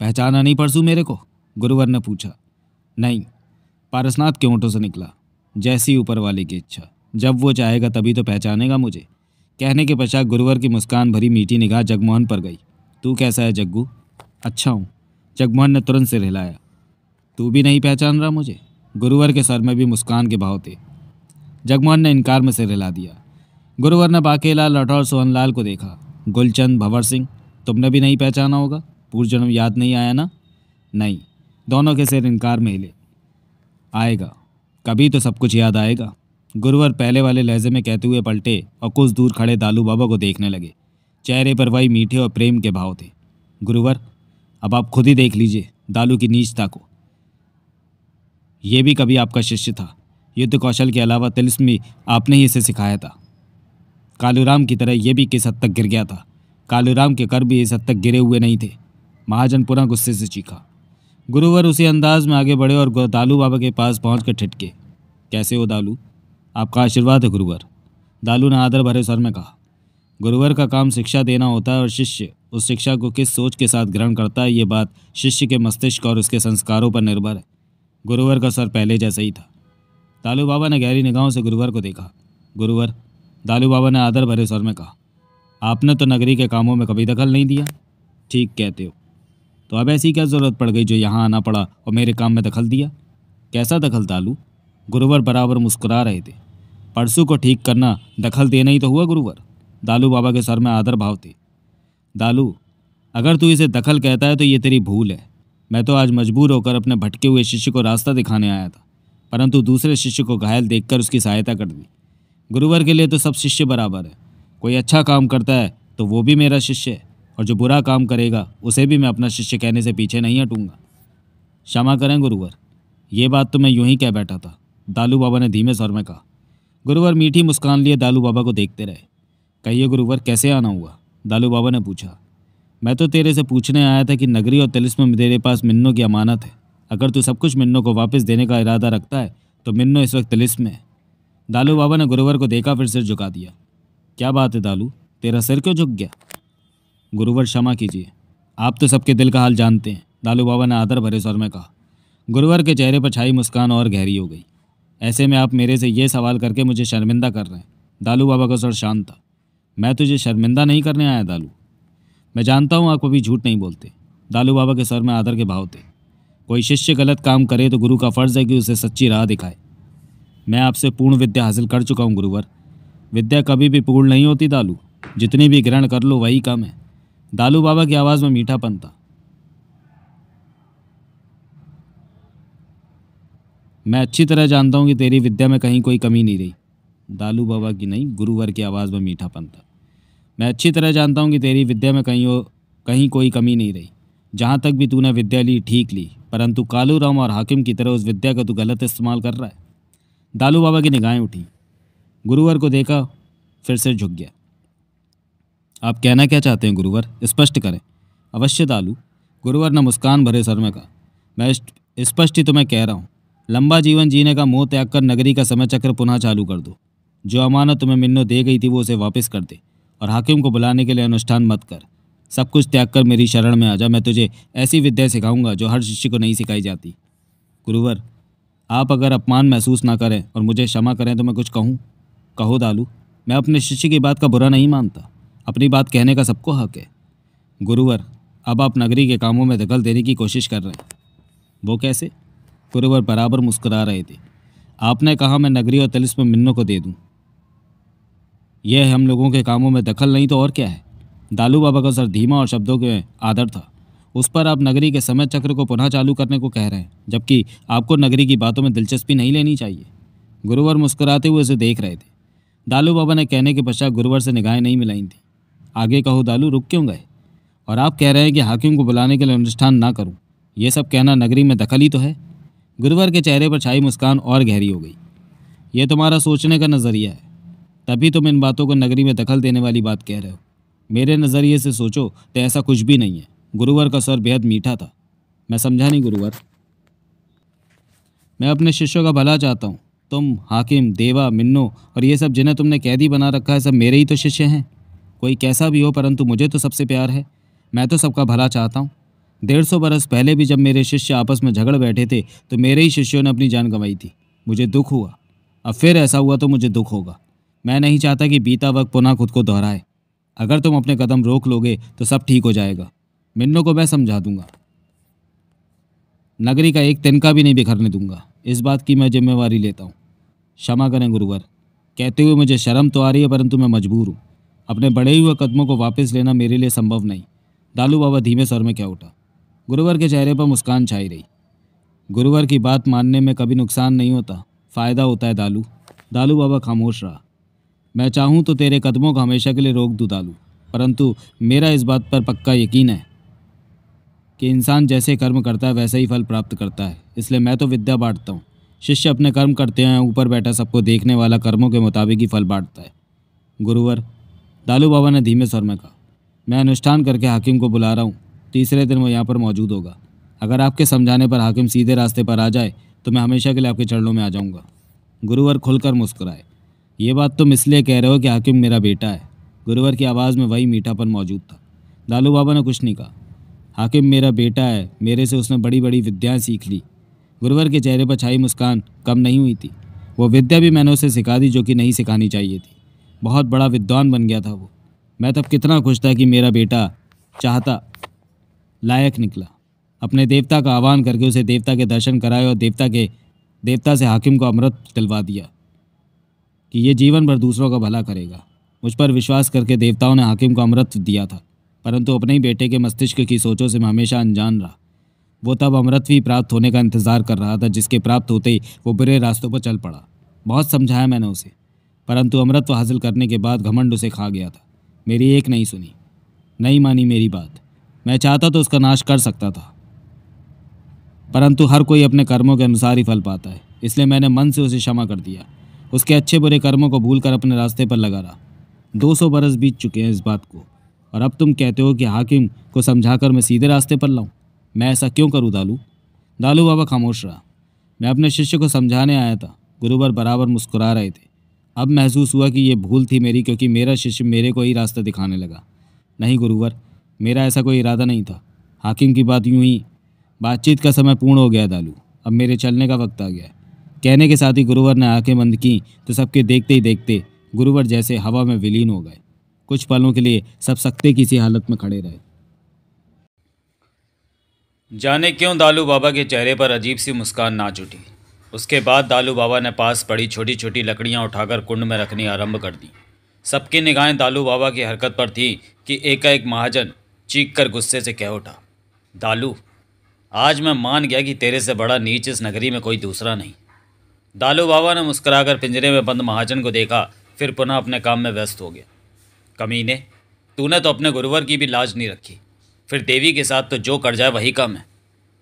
पहचाना नहीं परसू मेरे को? गुरुवर ने पूछा। नहीं, पारसनाथ के ऊँटों से निकला। जैसी ऊपर वाले की इच्छा। जब वो चाहेगा तभी तो पहचानेगा मुझे। कहने के पश्चात गुरुवर की मुस्कान भरी मीठी निगाह जगमोहन पर गई। तू कैसा है जग्गू? अच्छा हूँ। जगमोहन ने तुरंत से हिलाया। तू भी नहीं पहचान रहा मुझे? गुरुवर के सर में भी मुस्कान के भाव थे। जगमोहन ने इनकार में सिर हिला दिया। गुरुवर ने बाकेलाल लठौर सोहनलाल को देखा। गुलचंद, भंवर सिंह, तुमने भी नहीं पहचाना होगा? पूर्व जन्म याद नहीं आया ना? नहीं। दोनों के सिर इनकार में हिले। आएगा। कभी तो सब कुछ याद आएगा। गुरुवर पहले वाले लहजे में कहते हुए पलटे और कुछ दूर खड़े दालू बाबा को देखने लगे। चेहरे पर वही मीठे और प्रेम के भाव थे। गुरुवर, अब आप खुद ही देख लीजिए दालू की नीचता को। यह भी कभी आपका शिष्य था। युद्ध कौशल के अलावा तिलिस्म भी आपने ही इसे सिखाया था। कालूराम की तरह यह भी किस हद तक गिर गया था। कालूराम के कर भी इस हद तक गिरे हुए नहीं थे। महाजन पुनः गुस्से से चीखा। गुरुवर उसी अंदाज में आगे बढ़े और दालू बाबा के पास पहुँच कर ठिटके कैसे हो दालू? आपका आशीर्वाद है गुरुवर। दालू ने आदर भरे स्वर में कहा। गुरुवर का काम शिक्षा देना होता है और शिष्य उस शिक्षा को किस सोच के साथ ग्रहण करता है, ये बात शिष्य के मस्तिष्क और उसके संस्कारों पर निर्भर है। गुरुवर का स्वर पहले जैसा ही था। दालू बाबा ने गहरी निगाहों से गुरुवर को देखा। गुरुवर, दालू बाबा ने आदर भरे स्वर में कहा, आपने तो नगरी के कामों में कभी दखल नहीं दिया? ठीक कहते हो। तो अब ऐसी क्या ज़रूरत पड़ गई जो यहाँ आना पड़ा और मेरे काम में दखल दिया? कैसा दखल दालू गुरुवर बराबर मुस्कुरा रहे थे। परसों को ठीक करना दखल देना ही तो हुआ गुरुवर। दालू बाबा के सर में आदर भाव थे। दालू, अगर तू इसे दखल कहता है तो ये तेरी भूल है। मैं तो आज मजबूर होकर अपने भटके हुए शिष्य को रास्ता दिखाने आया था, परंतु दूसरे शिष्य को घायल देखकर उसकी सहायता कर दी। गुरुवर के लिए तो सब शिष्य बराबर है। कोई अच्छा काम करता है तो वो भी मेरा शिष्य है। और जो बुरा काम करेगा, उसे भी मैं अपना शिष्य कहने से पीछे नहीं हटूँगा। क्षमा करें गुरुवर। ये बात तो मैं यूँ ही कह बैठा था। दालू बाबा ने धीमे स्वर में कहा, गुरुवर मीठी मुस्कान लिए दालू बाबा को देखते रहे। कहिए गुरुवर, कैसे आना हुआ? दालू बाबा ने पूछा, मैं तो तेरे से पूछने आया था कि नगरी और तिलिस्म में तेरे पास मिन्नो की अमानत है। अगर तू सब कुछ मिन्नो को वापस देने का इरादा रखता है तो मिन्नो इस वक्त तिलिस्म में है। दालू बाबा ने गुरुवर को देखा, फिर सिर झुका दिया। क्या बात है दालू? तेरा सिर क्यों झुक गया? गुरुवर क्षमा कीजिए। आप तो सबके दिल का हाल जानते हैं। दालू बाबा ने आदर भरे स्वर में कहा। गुरुवर के चेहरे पर छाई मुस्कान और गहरी हो गई। ऐसे में आप मेरे से ये सवाल करके मुझे शर्मिंदा कर रहे हैं। दालू बाबा का स्वर शांत था। मैं तुझे शर्मिंदा नहीं करने आया, दालू। मैं जानता हूँ आप कभी झूठ नहीं बोलते। दालू बाबा के स्वर में आदर के भाव थे। कोई शिष्य गलत काम करे तो गुरु का फ़र्ज़ है कि उसे सच्ची राह दिखाए। मैं आपसे पूर्ण विद्या हासिल कर चुका हूँ, गुरुवर। विद्या कभी भी पूर्ण नहीं होती, दालू। जितनी भी ग्रहण कर लो, वही कम है। दालू बाबा की आवाज़ में मीठापन था। मैं अच्छी तरह जानता हूँ कि तेरी विद्या में कहीं कोई कमी नहीं रही। दालू बाबा की नहीं, गुरुवर की आवाज़ में मीठापन था। मैं अच्छी तरह जानता हूँ कि तेरी विद्या में कहीं कहीं कोई कमी नहीं रही। जहाँ तक भी तूने विद्या ली, ठीक ली, परंतु कालू राम और हाकिम की तरह उस विद्या का तू गलत इस्तेमाल कर रहा है। दालू बाबा की निगाहें उठी। गुरुवर को देखा, फिर से झुक गया। आप कहना क्या चाहते हैं, गुरुवर? स्पष्ट करें। अवश्य दालू। गुरुवर, ने मुस्कान भरे सर में कहा। मैं स्पष्ट ही तो मैं कह रहा हूँ। लंबा जीवन जीने का मोह त्याग कर नगरी का समय चक्र पुनः चालू कर दो। जो अमानत तुम्हें मिन्नो दे गई थी, वो उसे वापस कर दे। और हाकिम को बुलाने के लिए अनुष्ठान मत कर। सब कुछ त्याग कर मेरी शरण में आ जा। मैं तुझे ऐसी विद्या सिखाऊँगा, जो हर शिष्य को नहीं सिखाई जाती। गुरुवर, आप अगर अपमान महसूस ना करें और मुझे क्षमा करें तो मैं कुछ कहूँ? कहो दालू, मैं अपने शिष्य की बात का बुरा नहीं मानता। अपनी बात कहने का सबको हक है। गुरुवर, अब आप नगरी के कामों में दखल देने की कोशिश कर रहे हैं। वो कैसे? गुरुवर बराबर मुस्कुरा रहे थे। आपने कहा मैं नगरी और तलिस में मिन्नो को दे दूँ। यह हम लोगों के कामों में दखल नहीं तो और क्या है? दालू बाबा का सर धीमा और शब्दों के आदर था। उस पर आप नगरी के समय चक्र को पुनः चालू करने को कह रहे हैं, जबकि आपको नगरी की बातों में दिलचस्पी नहीं लेनी चाहिए। गुरुवर मुस्कुराते हुए उसे देख रहे थे। दालू बाबा ने कहने के पश्चात गुरुवर से निगाहें नहीं मिलाई थी। आगे कहो दालू, रुक क्यों गए? और आप कह रहे हैं कि हाकिम को बुलाने के लिए अनुष्ठान ना करूँ। ये सब कहना नगरी में दखल ही तो है। गुरुवर के चेहरे पर छाई मुस्कान और गहरी हो गई। ये तुम्हारा सोचने का नज़रिया है। तभी तुम इन बातों को नगरी में दखल देने वाली बात कह रहे हो। मेरे नज़रिए से सोचो तो ऐसा कुछ भी नहीं है। गुरुवर का स्वर बेहद मीठा था। मैं समझा नहीं गुरुवर। मैं अपने शिष्यों का भला चाहता हूँ। तुम, हाकिम, देवा, मिन्नो और ये सब जिन्हें तुमने कैदी बना रखा है, सब मेरे ही तो शिष्य हैं। कोई कैसा भी हो, परंतु मुझे तो सबसे प्यार है। मैं तो सबका भला चाहता हूँ। डेढ़ सौ बरस पहले भी जब मेरे शिष्य आपस में झगड़ बैठे थे तो मेरे ही शिष्यों ने अपनी जान गंवाई थी। मुझे दुख हुआ। अब फिर ऐसा हुआ तो मुझे दुख होगा। मैं नहीं चाहता कि बीता वक्त पुनः खुद को दोहराए। अगर तुम अपने कदम रोक लोगे तो सब ठीक हो जाएगा। मिन्नो को मैं समझा दूँगा। नगरी का एक तिनका भी नहीं बिखरने दूँगा। इस बात की मैं जिम्मेवारी लेता हूँ। क्षमा करें, गुरुवर। कहते हुए मुझे शर्म तो आ रही है, परंतु मैं मजबूर हूँ। अपने बढ़े हुए कदमों को वापस लेना मेरे लिए संभव नहीं। दालू बाबा धीमे स्वर में क्या उठा। गुरुवर के चेहरे पर मुस्कान छाई रही। गुरुवर की बात मानने में कभी नुकसान नहीं होता। फ़ायदा होता है दालू। दालू बाबा खामोश रहा। मैं चाहूँ तो तेरे कदमों को हमेशा के लिए रोक दूँ दालू। परंतु मेरा इस बात पर पक्का यकीन है कि इंसान जैसे कर्म करता है, वैसे ही फल प्राप्त करता है। इसलिए मैं तो विद्या बांटता हूँ। शिष्य अपने कर्म करते हैं, ऊपर बैठा सबको देखने वाला कर्मों के मुताबिक ही फल बांटता है। गुरुवर दालू बाबा ने धीमे स्वर में कहा, मैं अनुष्ठान करके हाकिम को बुला रहा हूँ। तीसरे दिन वो यहाँ पर मौजूद होगा। अगर आपके समझाने पर हाकिम सीधे रास्ते पर आ जाए तो मैं हमेशा के लिए आपके चरणों में आ जाऊँगा। गुरुवर खुलकर मुस्कुराए। ये बात तुम इसलिए कह रहे हो कि हाकिम मेरा बेटा है। गुरुवर की आवाज़ में वही मीठापन मौजूद था। लालू बाबा ने कुछ नहीं कहा। हाकिम मेरा बेटा है। मेरे से उसने बड़ी बड़ी विद्याएँ सीख ली। गुरुवर के चेहरे पर छाई मुस्कान कम नहीं हुई थी। वो विद्या भी मैंने उसे सिखा दी जो कि नहीं सिखानी चाहिए थी। बहुत बड़ा विद्वान बन गया था वो। मैं तब कितना खुश था कि मेरा बेटा चाहता, लायक निकला। अपने देवता का आह्वान करके उसे देवता के दर्शन कराए और देवता के, देवता से हाकिम को अमृत दिलवा दिया कि ये जीवन भर दूसरों का भला करेगा। मुझ पर विश्वास करके देवताओं ने हाकिम को अमृत दिया था, परंतु अपने ही बेटे के मस्तिष्क की सोचों से मैं हमेशा अनजान रहा। वो तब अमृत भी प्राप्त होने का इंतज़ार कर रहा था, जिसके प्राप्त होते ही वो बुरे रास्तों पर चल पड़ा। बहुत समझाया मैंने उसे। परंतु अमृत हासिल करने के बाद घमंड उसे खा गया था। मेरी एक नहीं सुनी। नहीं मानी मेरी बात। मैं चाहता तो उसका नाश कर सकता था। परंतु हर कोई अपने कर्मों के अनुसार ही फल पाता है, इसलिए मैंने मन से उसे क्षमा कर दिया। उसके अच्छे बुरे कर्मों को भूल कर अपने रास्ते पर लगा रहा। दो सौ बरस बीत चुके हैं इस बात को, और अब तुम कहते हो कि हाकिम को समझाकर मैं सीधे रास्ते पर लाऊं। मैं ऐसा क्यों करूँ, दालू? दालू बाबा खामोश रहा। मैं अपने शिष्य को समझाने आया था। गुरुवर बराबर मुस्कुरा रहे थे। अब महसूस हुआ कि ये भूल थी मेरी, क्योंकि मेरा शिष्य मेरे को ही रास्ता दिखाने लगा। नहीं गुरुवर, मेरा ऐसा कोई इरादा नहीं था। हाकिम की बात यूँ ही, बातचीत का समय पूर्ण हो गया दालू। अब मेरे चलने का वक्त आ गया कहने के साथ ही गुरुवर ने आँखें बंद की तो सबके देखते ही देखते गुरुवर जैसे हवा में विलीन हो गए। कुछ पलों के लिए सब सकते किसी हालत में खड़े रहे। जाने क्यों दालू बाबा के चेहरे पर अजीब सी मुस्कान नाच उठी उसके बाद दालू बाबा ने पास पड़ी छोटी छोटी लकड़ियाँ उठाकर कुंड में रखनी आरंभ कर दी। सबकी निगाहें दालू बाबा की हरकत पर थी कि एकाएक महाजन चीख कर गुस्से से कह उठा, दालू, आज मैं मान गया कि तेरे से बड़ा नीच इस नगरी में कोई दूसरा नहीं दालू बाबा ने मुस्कुराकर पिंजरे में बंद महाजन को देखा, फिर पुनः अपने काम में व्यस्त हो गया। कमीने, तूने तो अपने गुरुवर की भी लाज नहीं रखी। फिर देवी के साथ तो जो कर जाए वही कम है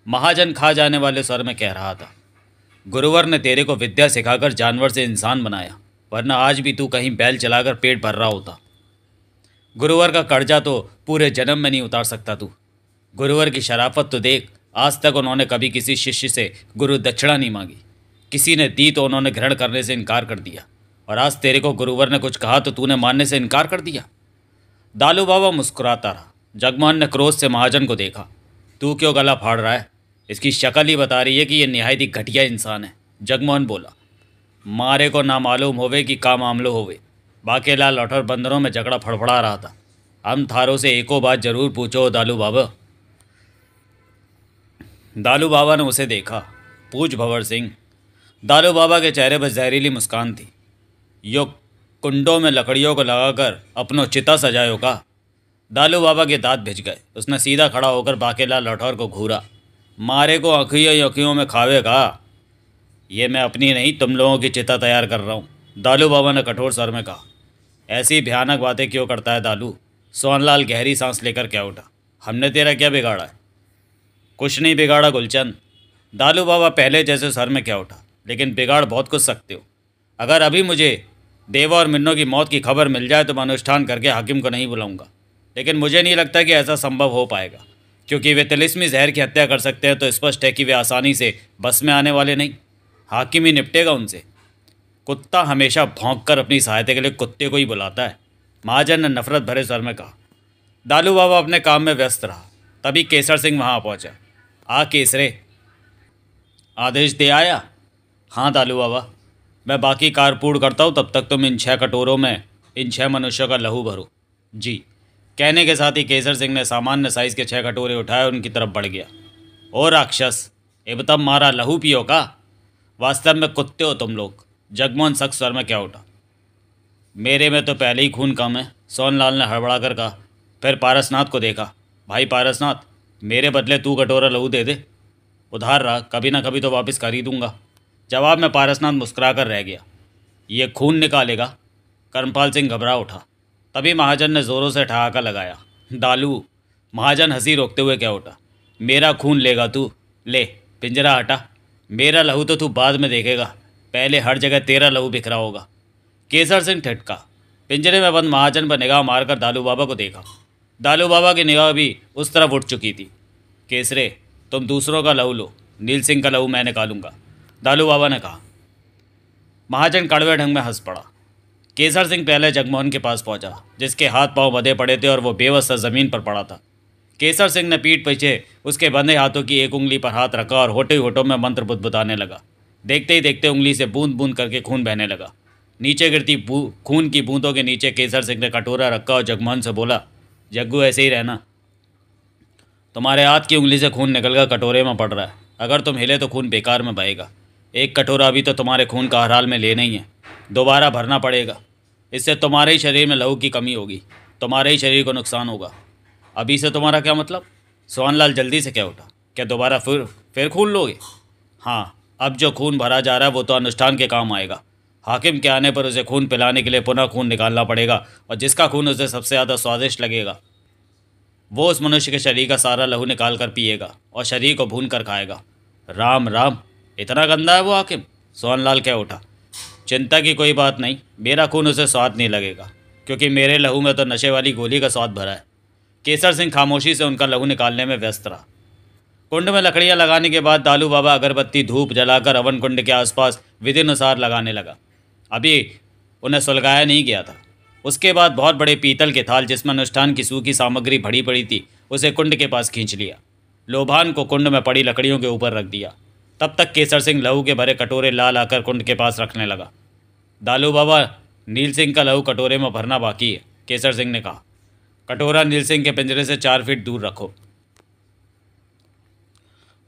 महाजन खा जाने वाले स्वर में कह रहा था। गुरुवर ने तेरे को विद्या सिखाकर जानवर से इंसान बनाया, वरना आज भी तू कहीं बैल चलाकर पेट भर रहा होता। गुरुवर का कर्जा तो पूरे जन्म में नहीं उतार सकता तू। गुरुवर की शराफत तो देख, आज तक उन्होंने कभी किसी शिष्य से गुरु दक्षिणा नहीं मांगी। किसी ने दी तो उन्होंने ग्रहण करने से इनकार कर दिया, और आज तेरे को गुरुवर ने कुछ कहा तो तूने मानने से इनकार कर दिया। दालू बाबा मुस्कुराता रहा जगमान ने क्रोध से महाजन को देखा, तू क्यों गला फाड़ रहा है? इसकी शक्ल ही बता रही है कि यह नहायत ही घटिया इंसान है। जगमोहन बोला, मारे को ना मालूम होवे कि का मामलो होवे। बाकेलाल और बंदरों में झगड़ा फड़फड़ा रहा था। हम थारों से एको बात ज़रूर पूछो, दालू बाबा। दालू बाबा ने उसे देखा। पूछ भंवर सिंह, दालू बाबा के चेहरे पर जहरीली मुस्कान थी। यो कुंडों में लकड़ियों को लगाकर अपनों चिता सजायो का। दालू बाबा के दांत भिज गए। उसने सीधा खड़ा होकर बाकेलाल लठौर को घूरा। मारे को अखियों अखियों में खावे का ये मैं अपनी नहीं, तुम लोगों की चिता तैयार कर रहा हूँ। दालू बाबा ने कठोर स्वर में कहा, ऐसी भयानक बातें क्यों करता है दालू? सोनलाल गहरी सांस लेकर क्या उठा? हमने तेरा क्या बिगाड़ा है? कुछ नहीं बिगाड़ा गुलचंद दालू बाबा पहले जैसे सर में क्या उठा? लेकिन बिगाड़ बहुत कुछ सकते हो। अगर अभी मुझे देवा और मिन्नो की मौत की खबर मिल जाए तो मैं अनुष्ठान करके हाकिम को नहीं बुलाऊँगा। लेकिन मुझे नहीं लगता कि ऐसा संभव हो पाएगा। क्योंकि वे तिलिस्मी जहर की हत्या कर सकते हैं तो स्पष्ट है कि वे आसानी से बस में आने वाले नहीं। हाकिम ही निपटेगा उनसे। कुत्ता हमेशा भौंक कर अपनी सहायता के लिए कुत्ते को ही बुलाता है। महाजन ने नफरत भरे स्वर में कहा, दालू बाबा अपने काम में व्यस्त रहा। तभी केसर सिंह वहाँ पहुँचा। आ, केसरे। आदेश दे आया? हाँ दालू बाबा। मैं बाकी कारपूर्ण करता हूँ, तब तक तुम इन छः कटोरों में इन छः मनुष्यों का लहू भरो। जी। कहने के साथ ही केसर सिंह ने सामान्य साइज़ के छः कटोरे उठाए, उनकी तरफ़ बढ़ गया। ओ राक्षस एबतम मारा लहू पियो का? वास्तव में कुत्ते हो तुम लोग। जगमोहन सख्त स्वर में क्या उठा? मेरे में तो पहले ही खून कम है, सोनलाल ने हड़बड़ा कर कहा। फिर पारसनाथ को देखा। भाई पारसनाथ, मेरे बदले तू कटोरा लहू दे दे। उधार रहा, कभी ना कभी तो वापस कर ही दूँगा। जवाब में पारसनाथ मुस्कुरा कर रह गया। ये खून निकालेगा। कर्मपाल सिंह घबरा उठा। तभी महाजन ने ज़ोरों से ठहाका लगाया। दालू, महाजन हँसी रोकते हुए क्या उठा? मेरा खून लेगा तू। ले, पिंजरा हटा। मेरा लहू तो तू बाद में देखेगा। पहले हर जगह तेरा लहू बिखरा होगा। केसर सिंह ठटका पिंजरे में बंद महाजन पर निगाह मारकर दालू बाबा को देखा। दालू बाबा की निगाह भी उस तरफ़ उठ चुकी थी। केसरे, तुम दूसरों का लहू लो। नील सिंह का लहू मैं निकालूँगा। दालू बाबा ने कहा। महाजन कड़वे ढंग में हंस पड़ा। केसर सिंह पहले जगमोहन के पास पहुँचा, जिसके हाथ पाँव बंधे पड़े थे और वो बेवस ज़मीन पर पड़ा था। केसर सिंह ने पीठ पीछे उसके बंधे हाथों की एक उंगली पर हाथ रखा और होटे होठों में मंत्र बुदबुदाने लगा। देखते ही देखते उंगली से बूंद बूंद करके खून बहने लगा। नीचे गिरती खून की बूंदों के नीचे केसर सिंह ने कटोरा रखा और जगमोहन से बोला, जग्गू, ऐसे ही रहना। तुम्हारे हाथ की उंगली से खून निकलकर कटोरे में पड़ रहा है। अगर तुम हिले तो खून बेकार में बहेगा। एक कटोरा अभी तो तुम्हारे खून का हराल में लेना ही है। दोबारा भरना पड़ेगा। इससे तुम्हारे ही शरीर में लहू की कमी होगी। तुम्हारे ही शरीर को नुकसान होगा। अभी से तुम्हारा क्या मतलब? सोहनलाल जल्दी से क्या उठा। क्या दोबारा फिर फिर खून लोगे? हाँ अब जो खून भरा जा रहा है वो तो अनुष्ठान के काम आएगा। हाकिम के आने पर उसे खून पिलाने के लिए पुनः खून निकालना पड़ेगा और जिसका खून उसे सबसे ज़्यादा स्वादिष्ट लगेगा, वो उस मनुष्य के शरीर का सारा लहू निकाल कर पिएगा और शरीर को भून कर खाएगा। राम राम, इतना गंदा है वो हाकिम? सोहनलाल क्या उठा। चिंता की कोई बात नहीं, मेरा खून उसे स्वाद नहीं लगेगा, क्योंकि मेरे लहू में तो नशे वाली गोली का स्वाद भरा है। केसर सिंह खामोशी से उनका लहू निकालने में व्यस्त रहा। कुंड में लकड़ियाँ लगाने के बाद दालू बाबा अगरबत्ती, धूप जलाकर अवन कुंड के आसपास विधि अनुसार लगाने लगा। अभी उन्हें सुलगाया नहीं गया था। उसके बाद बहुत बड़े पीतल के थाल जिसमें अनुष्ठान की सूखी सामग्री भरी पड़ी थी, उसे कुंड के पास खींच लिया। लोभान को कुंड में पड़ी लकड़ियों के ऊपर रख दिया। तब तक केसर सिंह लहू के भरे कटोरे ला लाकर कुंड के पास रखने लगा। दालू बाबा, नील सिंह का लहू कटोरे में भरना बाकी है, केसर सिंह ने कहा। कटोरा नील सिंह के पिंजरे से चार फीट दूर रखो।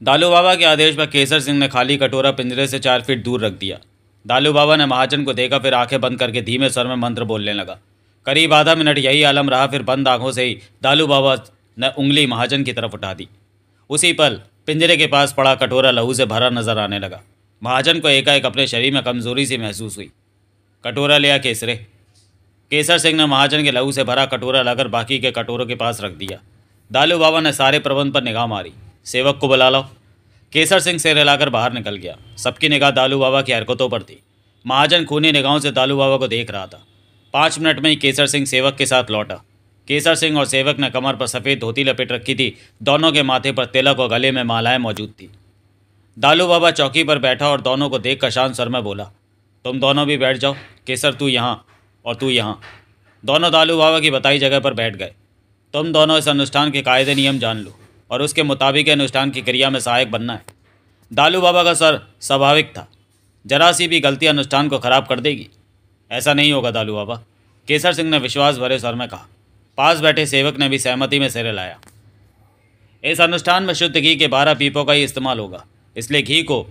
दालू बाबा के आदेश पर केसर सिंह ने खाली कटोरा पिंजरे से चार फीट दूर रख दिया। दालू बाबा ने महाजन को देखा, फिर आँखें बंद करके धीमे स्वर में मंत्र बोलने लगा। करीब आधा मिनट यही आलम रहा, फिर बंद आँखों से ही दालू बाबा ने उंगली महाजन की तरफ़ उठा दी। उसी पल पिंजरे के पास पड़ा कटोरा लहू से भरा नज़र आने लगा। महाजन को एकाएक अपने शरीर में कमज़ोरी सी महसूस हुई। कटोरा लिया केसरे। केसर सिंह ने महाजन के लहू से भरा कटोरा लाकर बाकी के कटोरों के पास रख दिया। दालू बाबा ने सारे प्रबंध पर निगाह मारी। सेवक को बुला लो। केसर सिंह से हिलाकर बाहर निकल गया। सबकी निगाह दालू बाबा की हरकतों पर थी। महाजन खूनी निगाहों से दालू बाबा को देख रहा था। पाँच मिनट में ही केसर सिंह सेवक के साथ लौटा। केसर सिंह और सेवक ने कमर पर सफ़ेद धोती लपेट रखी थी। दोनों के माथे पर तिलक और गले में मालाएँ मौजूद थी। दालू बाबा चौकी पर बैठा और दोनों को देख कर शांत सर में बोला, तुम दोनों भी बैठ जाओ, केसर तू यहाँ और तू यहाँ। दोनों दालू बाबा की बताई जगह पर बैठ गए। तुम दोनों इस अनुष्ठान के कायदे नियम जान लो और उसके मुताबिक अनुष्ठान की क्रिया में सहायक बनना है। दालू बाबा का सर स्वाभाविक था। जरा सी भी गलती अनुष्ठान को खराब कर देगी? ऐसा नहीं होगा दालू बाबा। केसर सिंह ने विश्वास भरे स्वर में कहा। पास बैठे सेवक ने भी सहमति में सिरे लाया इस अनुष्ठान में शुद्ध घी के बारह पीपों का ही इस्तेमाल होगा, इसलिए घी को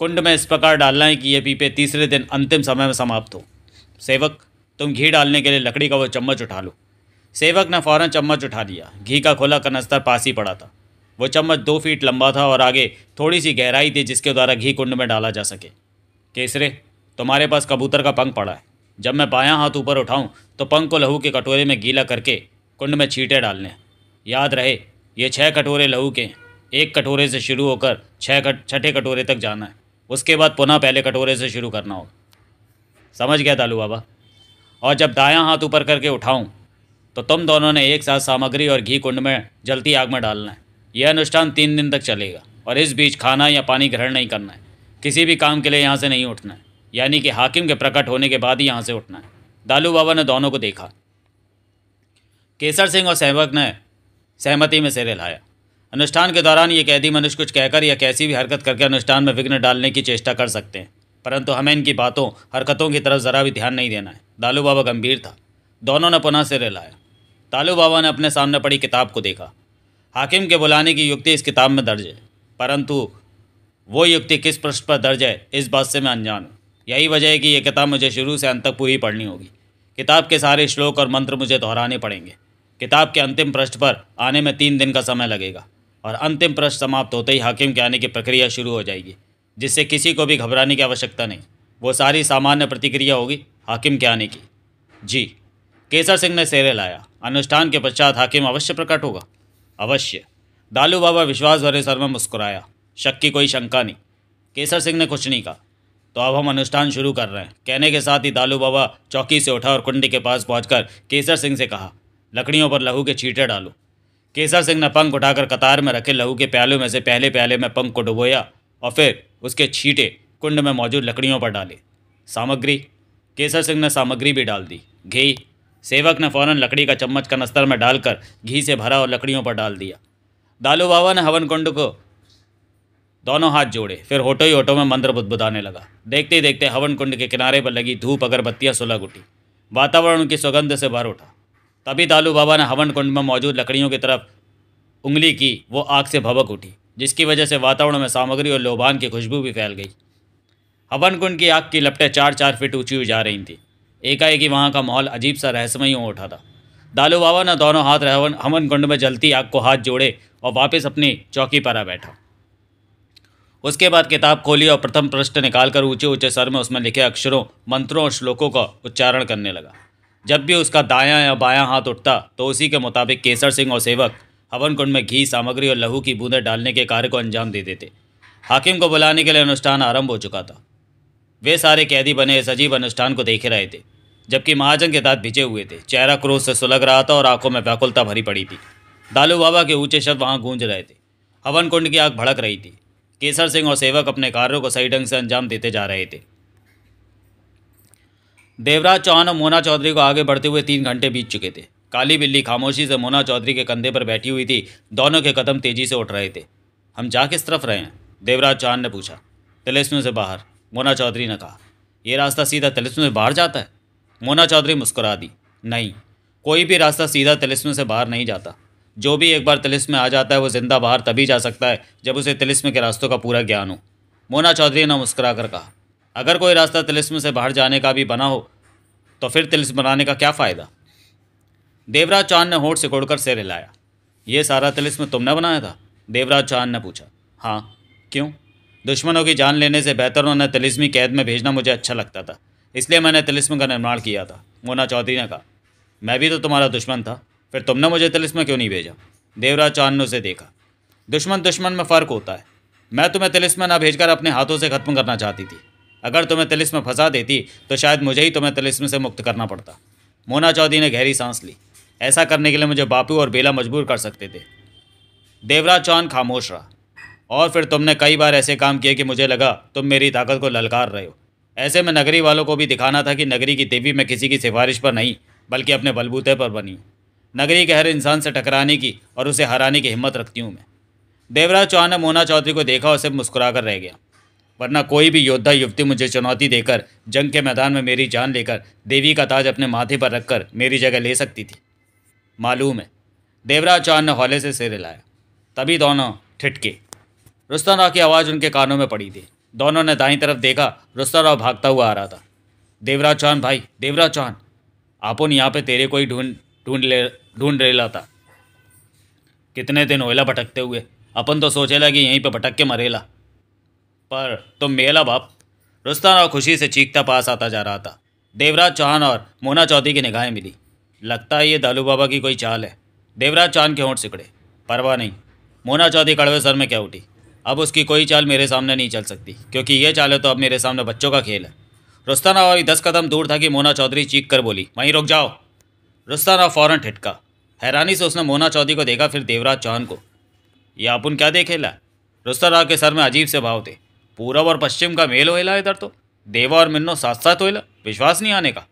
कुंड में इस प्रकार डालना है कि ये पीपे तीसरे दिन अंतिम समय में समाप्त हो। सेवक, तुम घी डालने के लिए लकड़ी का वो चम्मच उठा लो। सेवक ने फ़ौरन चम्मच उठा लिया। घी का खोला कनस्तर पास ही पड़ा था। वो चम्मच दो फीट लंबा था और आगे थोड़ी सी गहराई थी जिसके द्वारा घी कुंड में डाला जा सके। केसरे, तुम्हारे पास कबूतर का पंख पड़ा है। जब मैं बायां हाथ ऊपर उठाऊं तो पंख को लहू के कटोरे में गीला करके कुंड में छींटे डालने। याद रहे, ये छः कटोरे लहू के एक कटोरे से शुरू होकर छः कट, छठे कटोरे तक जाना है। उसके बाद पुनः पहले कटोरे से शुरू करना होगा। समझ गया दालू बाबा? और जब दायां हाथ ऊपर करके उठाऊं तो तुम दोनों ने एक साथ सामग्री और घी कुंड में जलती आग में डालना है। यह अनुष्ठान तीन दिन तक चलेगा, और इस बीच खाना या पानी ग्रहण नहीं करना है। किसी भी काम के लिए यहाँ से नहीं उठना है। यानी कि हाकिम के प्रकट होने के बाद ही यहाँ से उठना है। दालू बाबा ने दोनों को देखा। केसर सिंह और सहवक ने सहमति में सिर हिलाया। अनुष्ठान के दौरान ये कैदी मनुष्य कुछ कहकर या कैसी भी हरकत करके अनुष्ठान में विघ्न डालने की चेष्टा कर सकते हैं। परंतु हमें इनकी बातों, हरकतों की तरफ़ ज़रा भी ध्यान नहीं देना है। दालू बाबा गंभीर था। दोनों ने पुनः सिर हिलाया। दालू बाबा ने अपने सामने पड़ी किताब को देखा। हाकिम के बुलाने की युक्ति इस किताब में दर्ज है। परंतु वो युक्ति किस पृष्ठ पर दर्ज है, इस बात से मैं अनजान हूँ। यही वजह है कि ये किताब मुझे शुरू से अंत तक पूरी पढ़नी होगी। किताब के सारे श्लोक और मंत्र मुझे दोहराने पड़ेंगे। किताब के अंतिम पृष्ठ पर आने में तीन दिन का समय लगेगा और अंतिम पृष्ठ समाप्त होते ही हाकिम के आने की प्रक्रिया शुरू हो जाएगी, जिससे किसी को भी घबराने की आवश्यकता नहीं। वो सारी सामान्य प्रतिक्रिया होगी हाकिम के आने की। जी, केसर सिंह ने सेरे लाया। अनुष्ठान के पश्चात हाकिम अवश्य प्रकट होगा। अवश्य। दालू बाबा विश्वास भरे सर में मुस्कुराया। शक की कोई शंका नहीं। केसर सिंह ने कुछ नहीं कहा। तो अब हम अनुष्ठान शुरू कर रहे हैं। कहने के साथ ही दालू बाबा चौकी से उठा और कुंडी के पास पहुंचकर केसर सिंह से कहा, लकड़ियों पर लहू के छींटे डालो। केसर सिंह ने पंख उठाकर कतार में रखे लहू के प्यालों में से पहले प्याले में पंख को डुबोया और फिर उसके छींटे कुंड में मौजूद लकड़ियों पर डाले। सामग्री? केसर सिंह ने सामग्री भी डाल दी। घी सेवक ने फ़ौरन लकड़ी का चम्मच कनस्तर में डालकर घी से भरा और लकड़ियों पर डाल दिया। दालू बाबा ने हवन कुंड को दोनों हाथ जोड़े, फिर होटो ही होटो में मंत्र बुदबुदाने लगा। देखते ही देखते हवन कुंड के किनारे पर लगी धूप अगरबत्तियाँ सुलग उठी। वातावरण उनकी सुगंध से भर उठा। तभी दालू बाबा ने हवन कुंड में मौजूद लकड़ियों की तरफ़ उंगली की, वो आग से भबक उठी, जिसकी वजह से वातावरण में सामग्री और लोभान की खुशबू भी फैल गई। हवन कुंड की आग की लपटें चार चार फीट ऊँची हुई जा रही थी। एकाएक वहाँ का माहौल अजीब सा रहस्यमय हो उठा था। दालू बाबा ने दोनों हाथ हवन हवन कुंड में जलती आग को हाथ जोड़े और वापस अपनी चौकी पर आ बैठा। उसके बाद किताब खोली और प्रथम पृष्ठ निकालकर ऊँचे ऊँचे सर में उसमें लिखे अक्षरों, मंत्रों और श्लोकों का उच्चारण करने लगा। जब भी उसका दायां या बायां हाथ उठता तो उसी के मुताबिक केसर सिंह और सेवक हवन कुंड में घी, सामग्री और लहू की बूंदें डालने के कार्य को अंजाम दे देते। हाकिम को बुलाने के लिए अनुष्ठान आरंभ हो चुका था। वे सारे कैदी बने इस अजीब अनुष्ठान को देख रहे थे, जबकि महाजन के दांत भिजे हुए थे। चेहरा क्रोध से सुलग रहा था और आँखों में व्याकुलता भरी पड़ी थी। दालू बाबा के ऊँचे शब्द वहाँ गूंज रहे थे। हवन कुंड की आग भड़क रही थी। केसर सिंह और सेवक अपने कार्यों को सही ढंग से अंजाम देते जा रहे थे। देवराज चौहान और मोना चौधरी को आगे बढ़ते हुए तीन घंटे बीत चुके थे। काली बिल्ली खामोशी से मोना चौधरी के कंधे पर बैठी हुई थी। दोनों के कदम तेज़ी से उठ रहे थे। हम जा किस तरफ़ रहे हैं देवराज चौहान ने पूछा। तिलिस्म से बाहर, मोना चौधरी ने कहा। यह रास्ता सीधा तिलिस्म से बाहर जाता है? मोना चौधरी मुस्कुरा दी। नहीं, कोई भी रास्ता सीधा तिलिस्म से बाहर नहीं जाता। जो भी एक बार तिलिस्म में आ जाता है, वो ज़िंदा बाहर तभी जा सकता है, जब उसे तिलिस्म के रास्तों का पूरा ज्ञान हो। मोना चौधरी ने मुस्कुरा कर कहा, अगर कोई रास्ता तिलिस्म से बाहर जाने का भी बना हो तो फिर तिलिस्म बनाने का क्या फ़ायदा? देवराज चौहान ने होठ सिकोड़कर सिर हिलाया, ये सारा तिलिस्म तुमने बनाया था? देवराज चौहान ने पूछा हाँ क्यों? दुश्मनों की जान लेने से बेहतर उन्हें तिलिस्मी कैद में भेजना मुझे अच्छा लगता था, इसलिए मैंने तिलिस्म का निर्माण किया था। मोना चौधरी ने कहा, मैं भी तो तुम्हारा दुश्मन था फिर तुमने मुझे तिलिस्म क्यों नहीं भेजा? देवराज चौहान ने उसे देखा। दुश्मन दुश्मन में फ़र्क होता है। मैं तुम्हें तिलिस्म ना भेजकर अपने हाथों से ख़त्म करना चाहती थी। अगर तुम्हें तिलिस्म फंसा देती तो शायद मुझे ही तुम्हें तिलिस्म से मुक्त करना पड़ता। मोना चौधरी ने गहरी सांस ली। ऐसा करने के लिए मुझे बापू और बेला मजबूर कर सकते थे। देवराज चौहान खामोश रहा। और फिर तुमने कई बार ऐसे काम किए कि मुझे लगा, तुम मेरी ताकत को ललकार रहे हो। ऐसे में नगरी वालों को भी दिखाना था कि नगरी की देवी मैं किसी की सिफारिश पर नहीं, बल्कि अपने बलबूते पर बनी नगरी के हर इंसान से टकराने की और उसे हराने की हिम्मत रखती हूँ मैं। देवराज चौहान ने मोना चौधरी को देखा और सिर्फ़ मुस्कुरा कर रह गया। वरना कोई भी योद्धा युवती मुझे चुनौती देकर, जंग के मैदान में मेरी जान लेकर, देवी का ताज अपने माथे पर रखकर मेरी जगह ले सकती थी। मालूम है, देवराज चौहान ने हौले से सिर हिलाया। तभी दोनों ठिटके रुस्तम राव की आवाज़ उनके कानों में पड़ी थी। दोनों ने दाई तरफ़ देखा, रुस्तम राव भागता हुआ आ रहा था। देवराज चौहान, भाई, देवराज चौहान आपुन यहाँ पे तेरे कोई ढूंढ ढूंढ ले ढूंढ रेला था कितने दिन होएला भटकते हुए। अपन तो सोचेला कि यहीं पे भटक के मरेला। पर तो मेला बाप, रुस्तम राव खुशी से चीखता पास आता जा रहा था। देवराज चौहान और मोना चौधरी की निगाहें मिली। लगता है ये दालू बाबा की कोई चाल है। देवराज चौहान के होंठ सिकड़े। परवाह नहीं। मोना चौधरी कड़वे सर में क्या उठी, अब उसकी कोई चाल मेरे सामने नहीं चल सकती, क्योंकि ये चाल है तो अब मेरे सामने बच्चों का खेल है। रुस्ताना अभी दस कदम दूर था कि मोना चौधरी चीख कर बोली, वहीं रुक जाओ। रुस्ताना फ़ौरन ठिटका हैरानी से उसने मोना चौधरी को देखा, फिर देवराज चौहान को। ये अपुन क्या देखेला रुस्ता के सर में अजीब से भाव थे। पूरब और पश्चिम का मेल होएला इधर तो। देवा और मिन्नो साथ साथ होएला विश्वास नहीं आने का।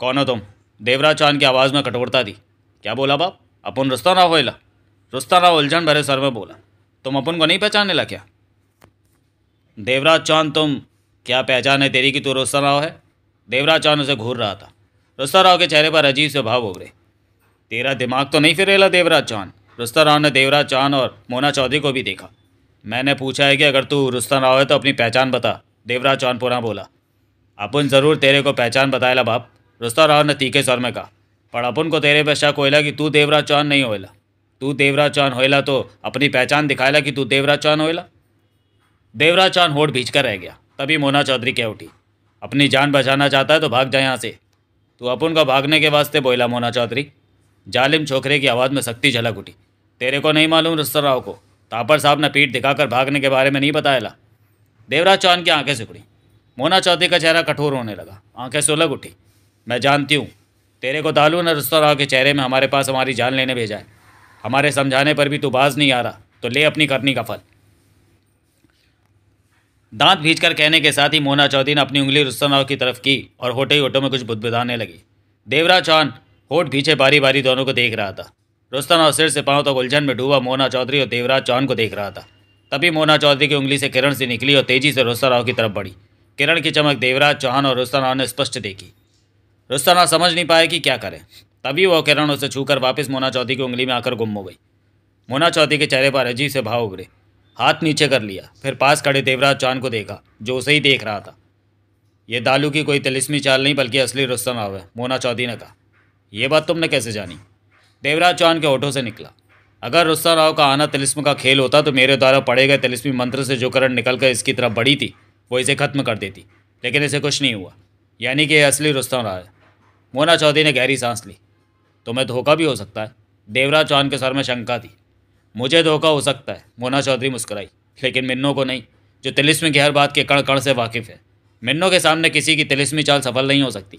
कौन हो तुम? देवराज चौहान की आवाज़ में कठोरता दी। क्या बोला बाप? अपन रुस्ता राव होएला रुस्ता राव उलझन भरे सर में बोला। तुम अपन को नहीं पहचानने लगा क्या? देवराज चौहान, तुम क्या पहचान है तेरी कि तू रुस्ता राव है? देवराज चौहान उसे घूर रहा था। रुस्ता राव के चेहरे पर अजीब से भाव उभरे। तेरा दिमाग तो नहीं फिरेला देवराज चौहान रुस्ता राव ने देवराज चौहान और मोना चौधरी को भी देखा। मैंने पूछा है कि अगर तू रुस्ता राव है तो अपनी पहचान बता। देवराज चौहान पुनः बोला, अपन ज़रूर तेरे को पहचान बताएला बाप। रुस्ता राव ने तीखे स्वर में कहा, पर अपन को तेरे पे शक होएला कि तू देवराज चौहान नहीं होएला। तू देवराज चौहान होएला तो अपनी पहचान दिखाएला कि तू देवराज चौहान होएला? देवराज चौहान होठ भींच कर रह गया। तभी मोना चौधरी कह उठी, अपनी जान बचाना चाहता है तो भाग जाए यहाँ से। तू अपन को भागने के वास्ते बोला मोना चौधरी। जालिम छोकरे की आवाज़ में सख्ती झलक उठी। तेरे को नहीं मालूम रुस्तर राव को। तापर साहब ने पीठ दिखाकर भागने के बारे में नहीं बताया देवराज चौहान की आँखें सिकुड़ी। मोना चौधरी का चेहरा कठोर होने लगा। आँखें सुलग उठी। मैं जानती हूँ, तेरे को दालू ने रुस्तर राव के चेहरे में हमारे पास हमारी जान लेने भेजा है। हमारे समझाने पर भी तू बाज नहीं आ रहा तो ले अपनी करनी का फल। दांत भींचकर कहने के साथ ही मोना चौधरी ने अपनी उंगली रुस्तम राव की तरफ़ की और होटे ही होटों में कुछ बुदबुदाने लगी। देवराज चौहान होठ भीचे बारी बारी दोनों को देख रहा था। रुस्तम राव सिर से पाँव तक उलझन में डूबा मोना चौधरी और देवराज चौहान को देख रहा था। तभी मोना चौधरी की उंगली से किरण से निकली और तेज़ी से रुस्तम राव की तरफ़ बढ़ी। किरण की चमक देवराज चौहान और रुस्तम राव ने स्पष्ट देखी। रुस्तम राव समझ नहीं पाए कि क्या करें। तभी वह किरण उसे छूकर वापस मोना चौधरी की उंगली में आकर गुम हो गई। मोना चौधरी के चेहरे पर अजीब से भाव उभरे। हाथ नीचे कर लिया। फिर पास खड़े देवराज चौहान को देखा, जो उसे ही देख रहा था। यह दालू की कोई तिलिस्मी चाल नहीं, बल्कि असली रुस्तम राव है, मोना चौधरी ने कहा। यह बात तुमने कैसे जानी? देवराज चौहान के होठों से निकला। अगर रुस्तम राव का आना तिलिस्म का खेल होता तो मेरे द्वारा पढ़े गए तिलिस्मी मंत्र से जो करंट निकलकर इसकी तरफ़ बढ़ी थी, वो इसे खत्म कर देती, लेकिन इसे कुछ नहीं हुआ। यानी कि यह असली रुस्तम राव है। मोना चौधरी ने गहरी सांस ली। तुम्हें धोखा भी हो सकता है। देवराज चौहान के सर में शंका थी। मुझे धोखा हो सकता है, मोना चौधरी मुस्कराई। लेकिन मिन्नो को नहीं, जो तिलिस्मी की हर बात के कण कण से वाकिफ है। मिन्नो के सामने किसी की तिलिस्मी चाल सफल नहीं हो सकती।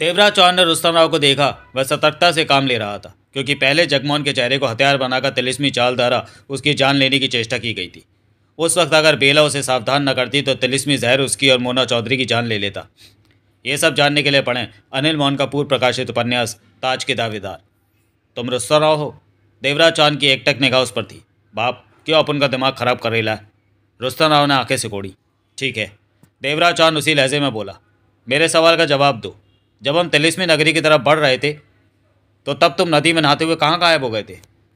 देवराज चौहान ने रुस्तम राव को देखा, वह सतर्कता से काम ले रहा था, क्योंकि पहले जगमोहन के चेहरे को हथियार बनाकर तिलिस्मी चाल द्वारा उसकी जान लेने की चेष्टा की गई थी। उस वक्त अगर बेला उसे सावधान न करती तो तिलिस्मी जहर उसकी और मोना चौधरी की जान ले लेता। ये सब जानने के लिए पढ़ें अनिल मोहन का पूर्व प्रकाशित उपन्यास, ताज के दावेदार। तुम रुस्तम राव हो? देवराज चौहान की एकटक निगाह उस पर थी। बाप, क्यों अपन का दिमाग खराब कर रही है? रुस्तम राव ने आँखें सिकोड़ी। ठीक है। देवराज चौहान उसी लहजे में बोला, मेरे सवाल का जवाब दो। जब हम तिलिस्मी नगरी की तरफ़ बढ़ रहे थे तो तब तुम नदी में नहाते हुए कहाँ गायब हो गए थे?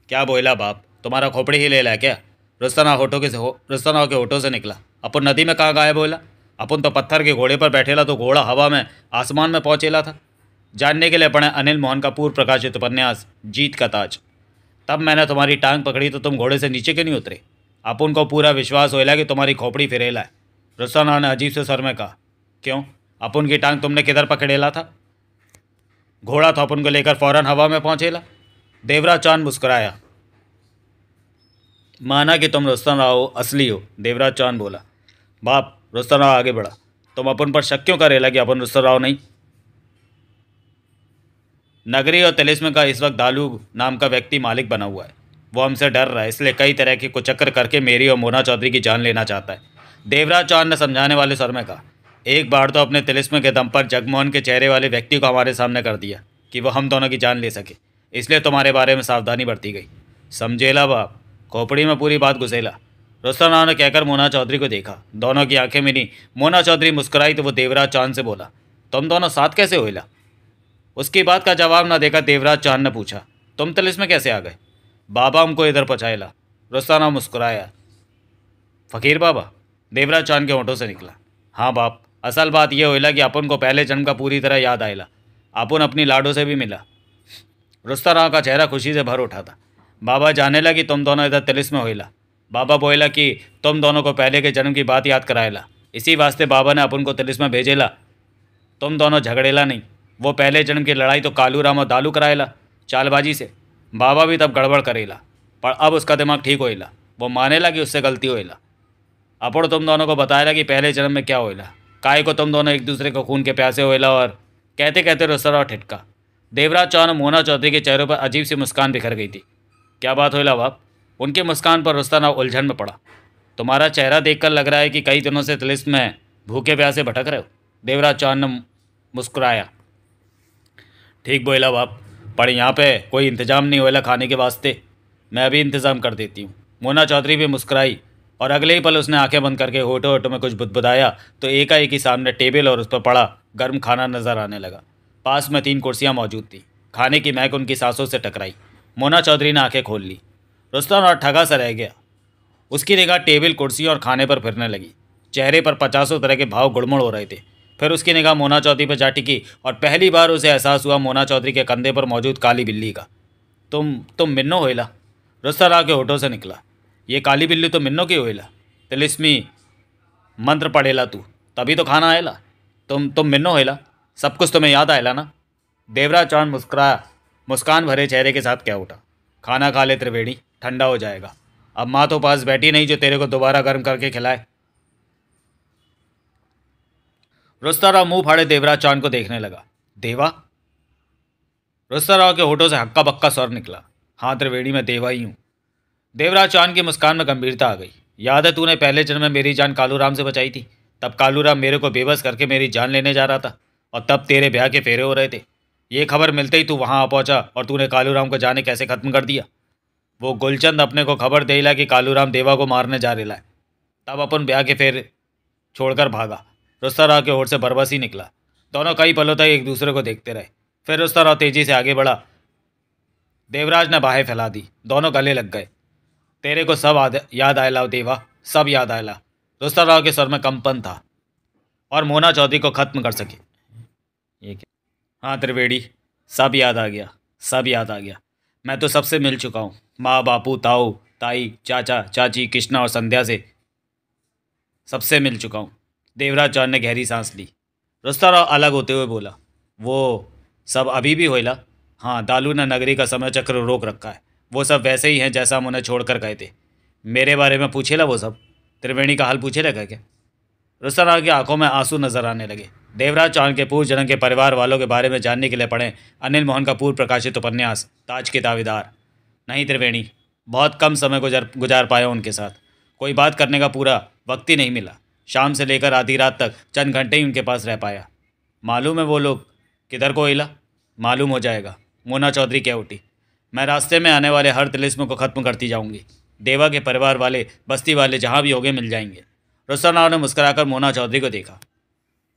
क्या बोला बाप? तुम्हारा खोपड़ी ही ले ला क्या? रुस्तना होठों के हो रुस्तना के होठों से निकला। अपन नदी में कहाँ गायब बोला अपन तो पत्थर के घोड़े पर बैठेला तो घोड़ा हवा में, आसमान में पहुँचेला था। जानने के लिए पढ़े अनिल मोहन का पूर्व प्रकाशित उपन्यास, जीत का ताज। तब मैंने तुम्हारी टांग पकड़ी तो तुम घोड़े से नीचे क्यों नहीं उतरे? अपन को पूरा विश्वास होएला कि तुम्हारी खोपड़ी फिरेला है। रुस्ताना ने अजीब से सर में कहा, क्यों? अपन की टांग तुमने किधर पकड़ेला था? घोड़ा तो अपन को लेकर फ़ौरन हवा में पहुंचेला। देवराज चाँद मुस्कुराया। माना कि तुम रुस्तम राव असली हो, देवराज चाँद बोला। बाप, रुस्तम राव आगे बढ़ा। तुम अपन पर शक क्यों करेला कि अपन रुस्तम राव नहीं? नगरी और तिलिस्म का इस वक्त दालू नाम का व्यक्ति मालिक बना हुआ है। वो हमसे डर रहा है, इसलिए कई तरह के कुचक्कर करके मेरी और मोना चौधरी की जान लेना चाहता है। देवराज चौहान ने समझाने वाले सर में कहा एक बार तो अपने तिलिस्म के दम पर जगमोहन के चेहरे वाले व्यक्ति को हमारे सामने कर दिया कि वह हम दोनों की जान ले सके। इसलिए तुम्हारे बारे में सावधानी बरती गई। समझेला बाप, खोपड़ी में पूरी बात घुसेला रुस्तम ने कहकर मोना चौधरी को देखा। दोनों की आँखें मिली। मोना चौधरी मुस्कुराई तो वो देवराज चौहान से बोला, तुम दोनों साथ कैसे होइला? उसकी बात का जवाब ना देकर देवराज चौहान ने पूछा, तुम तिलिस में कैसे आ गए? बाबा हमको इधर पहुँचाएला रुस्ताना मुस्कुराया, फ़कीर बाबा, देवराज चौहान के होठों से निकला। हाँ बाप असल बात यह होइला कि अपन को पहले जन्म का पूरी तरह याद आएला अपन अपनी लाडो से भी मिला। रुस्ता राव का चेहरा खुशी से भर उठा था। बाबा जाने लगी तुम दोनों इधर तिलिस में होइला। बाबा बोला कि तुम दोनों को पहले के जन्म की बात याद कराएला इसी वास्ते बाबा ने अपन को तिलिस में भेजेला। तुम दोनों झगड़ेला नहीं। वो पहले जन्म की लड़ाई तो कालू राम और दालू कराएला चालबाजी से। बाबा भी तब गड़बड़ करेला, पर अब उसका दिमाग ठीक होएला वो मानेला कि उससे गलती होएला अपड़ तुम दोनों को बताएला कि पहले जन्म में क्या होएला काय को तुम दोनों एक दूसरे को खून के प्यासे होएला और कहते कहते रुसर और ठिटका देवराज चौहान और मोना चौधरी के चेहरों पर अजीब सी मुस्कान बिखर गई थी। क्या बात होएला बाप? उनकी मुस्कान पर रुस्ताना उलझन में पड़ा। तुम्हारा चेहरा देखकर लग रहा है कि कई दिनों से तिलिस्म में भूखे प्यासे भटक रहे हो। देवराज चौहान ने मुस्कुराया। ठीक बोला बाप, पर यहाँ पे कोई इंतज़ाम नहीं होएला खाने के वास्ते। मैं अभी इंतज़ाम कर देती हूँ। मोना चौधरी भी मुस्कुराई। और अगले ही पल उसने आँखें बंद करके होटो होटो में कुछ बुदबुदाया तो एकाएक ही सामने टेबल और उस पर पड़ा, गर्म खाना नज़र आने लगा। पास में तीन कुर्सियाँ मौजूद थी। खाने की महक उनकी सांसों से टकराई। मोना चौधरी ने आँखें खोल ली। रुस्तम और ठगा सा रह गया। उसकी निगाह टेबल, कुर्सी और खाने पर फिरने लगी। चेहरे पर पचासों तरह के भाव गुड़मुड़ हो रहे थे। फिर उसकी निगाह मोना चौधरी पर जा टिकी और पहली बार उसे एहसास हुआ मोना चौधरी के कंधे पर मौजूद काली बिल्ली का। तुम तुम मिन्नो होइला? रुस्ता राव के होठों से निकला। ये काली बिल्ली तो मिन्नो की होइला तिलिस्मी, मंत्र पढ़ेला तू। तभी तो खाना आएला। तुम तुम मिन्नो होइला सब कुछ तुम्हें याद आएला ना? देवराज चौहान मुस्कुराया मुस्कान भरे चेहरे के साथ क्या उठा? खाना खा ले त्रिवेणी, ठंडा हो जाएगा। अब माँ तो पास बैठी नहीं जो तेरे को दोबारा गर्म करके खिलाए। रुस्ता राव मुँह फाड़े देवराज चाँद को देखने लगा। देवा? रुस्ता राव के होठों से हक्का बक्का स्वर निकला। हाँ त्रिवेणी, में देवा ही हूँ। देवराज चाँद की मुस्कान में गंभीरता आ गई। याद है तूने पहले जन्म में मेरी जान कालूराम से बचाई थी? तब कालूराम मेरे को बेबस करके मेरी जान लेने जा रहा था और तब तेरे ब्याह के फेरे हो रहे थे। ये खबर मिलते ही तू वहाँ आ पहुँचा और तूने कालूराम को जाने कैसे ख़त्म कर दिया। वो गुलचंद अपने को खबर दे ला कि कालूराम देवा को मारने जा रहा है। तब अपन ब्याह के फेर छोड़कर भागा। रुस्ता राव के ओर से बरबस ही निकला। दोनों कई पलों तक एक दूसरे को देखते रहे। फिर रुस्ता राव तेज़ी से आगे बढ़ा। देवराज ने बाहें फैला दी। दोनों गले लग गए। तेरे को सब याद आयला, देवा। सब याद आयला। रुस्ता राव के स्वर में कंपन था। और मोना चौधरी को खत्म कर सके। ये क्या? हाँ त्रिवेणी। सब याद आ गया। सब याद आ गया। मैं तो सबसे मिल चुका हूँ। माँ, बापू, ताऊ, ताई, चाचा, चाची, कृष्णा और संध्या से सबसे मिल चुका हूँ। देवराज चौहान ने गहरी सांस ली। रुस्ता राव अलग होते हुए बोला, वो सब अभी भी होइला हाँ दालू ने नगरी का समय चक्र रोक रखा है। वो सब वैसे ही हैं जैसा हम उन्हें छोड़ कर गए थे। मेरे बारे में पूछे पूछेला वो सब? त्रिवेणी का हाल पूछे लगा क्या? रुस्ता राव की आँखों में आँसू नज़र आने लगे। देवराज चौहान के पूर्व जन्म के परिवार वालों के बारे में जानने के लिए पढ़ें अनिल मोहन का पूर्व प्रकाशित उपन्यास, ताज के दावेदार। नहीं त्रिवेणी, बहुत कम समय गुजार गुजार पाया उनके साथ। कोई बात करने का पूरा वक्त ही नहीं मिला। शाम से लेकर आधी रात तक चंद घंटे ही उनके पास रह पाया। मालूम है वो लोग किधर को हिला मालूम हो जाएगा। मोना चौधरी क्या उठी मैं रास्ते में आने वाले हर तिलिस्म को ख़त्म करती जाऊँगी। देवा के परिवार वाले, बस्ती वाले जहाँ भी होंगे मिल जाएँगे। रुस्तानाव ने मुस्कुराकर मोना चौधरी को देखा।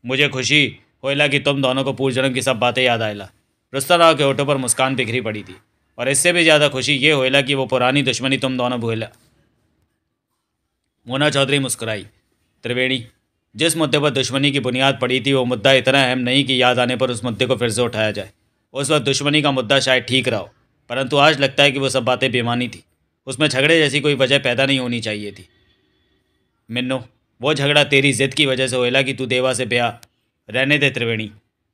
मुझे खुशी होइला कि तुम दोनों को पूर्वजन्म की सब बातें याद आयला। रुस्तानाव के होठों पर मुस्कान बिखरी पड़ी थी। और इससे भी ज़्यादा खुशी ये होइला कि वो पुरानी दुश्मनी तुम दोनों भूला मोना चौधरी मुस्कुराई। त्रिवेणी, जिस मुद्दे पर दुश्मनी की बुनियाद पड़ी थी, वो मुद्दा इतना अहम नहीं कि याद आने पर उस मुद्दे को फिर से उठाया जाए। उस वक्त दुश्मनी का मुद्दा शायद ठीक रहा हो। परंतु आज लगता है कि वो सब बातें बेमानी थी। उसमें झगड़े जैसी कोई वजह पैदा नहीं होनी चाहिए थी। मिन्नो, वो झगड़ा तेरी जिद की वजह से होएला कि तू देवा से ब्याह। रहने दे त्रिवेणी।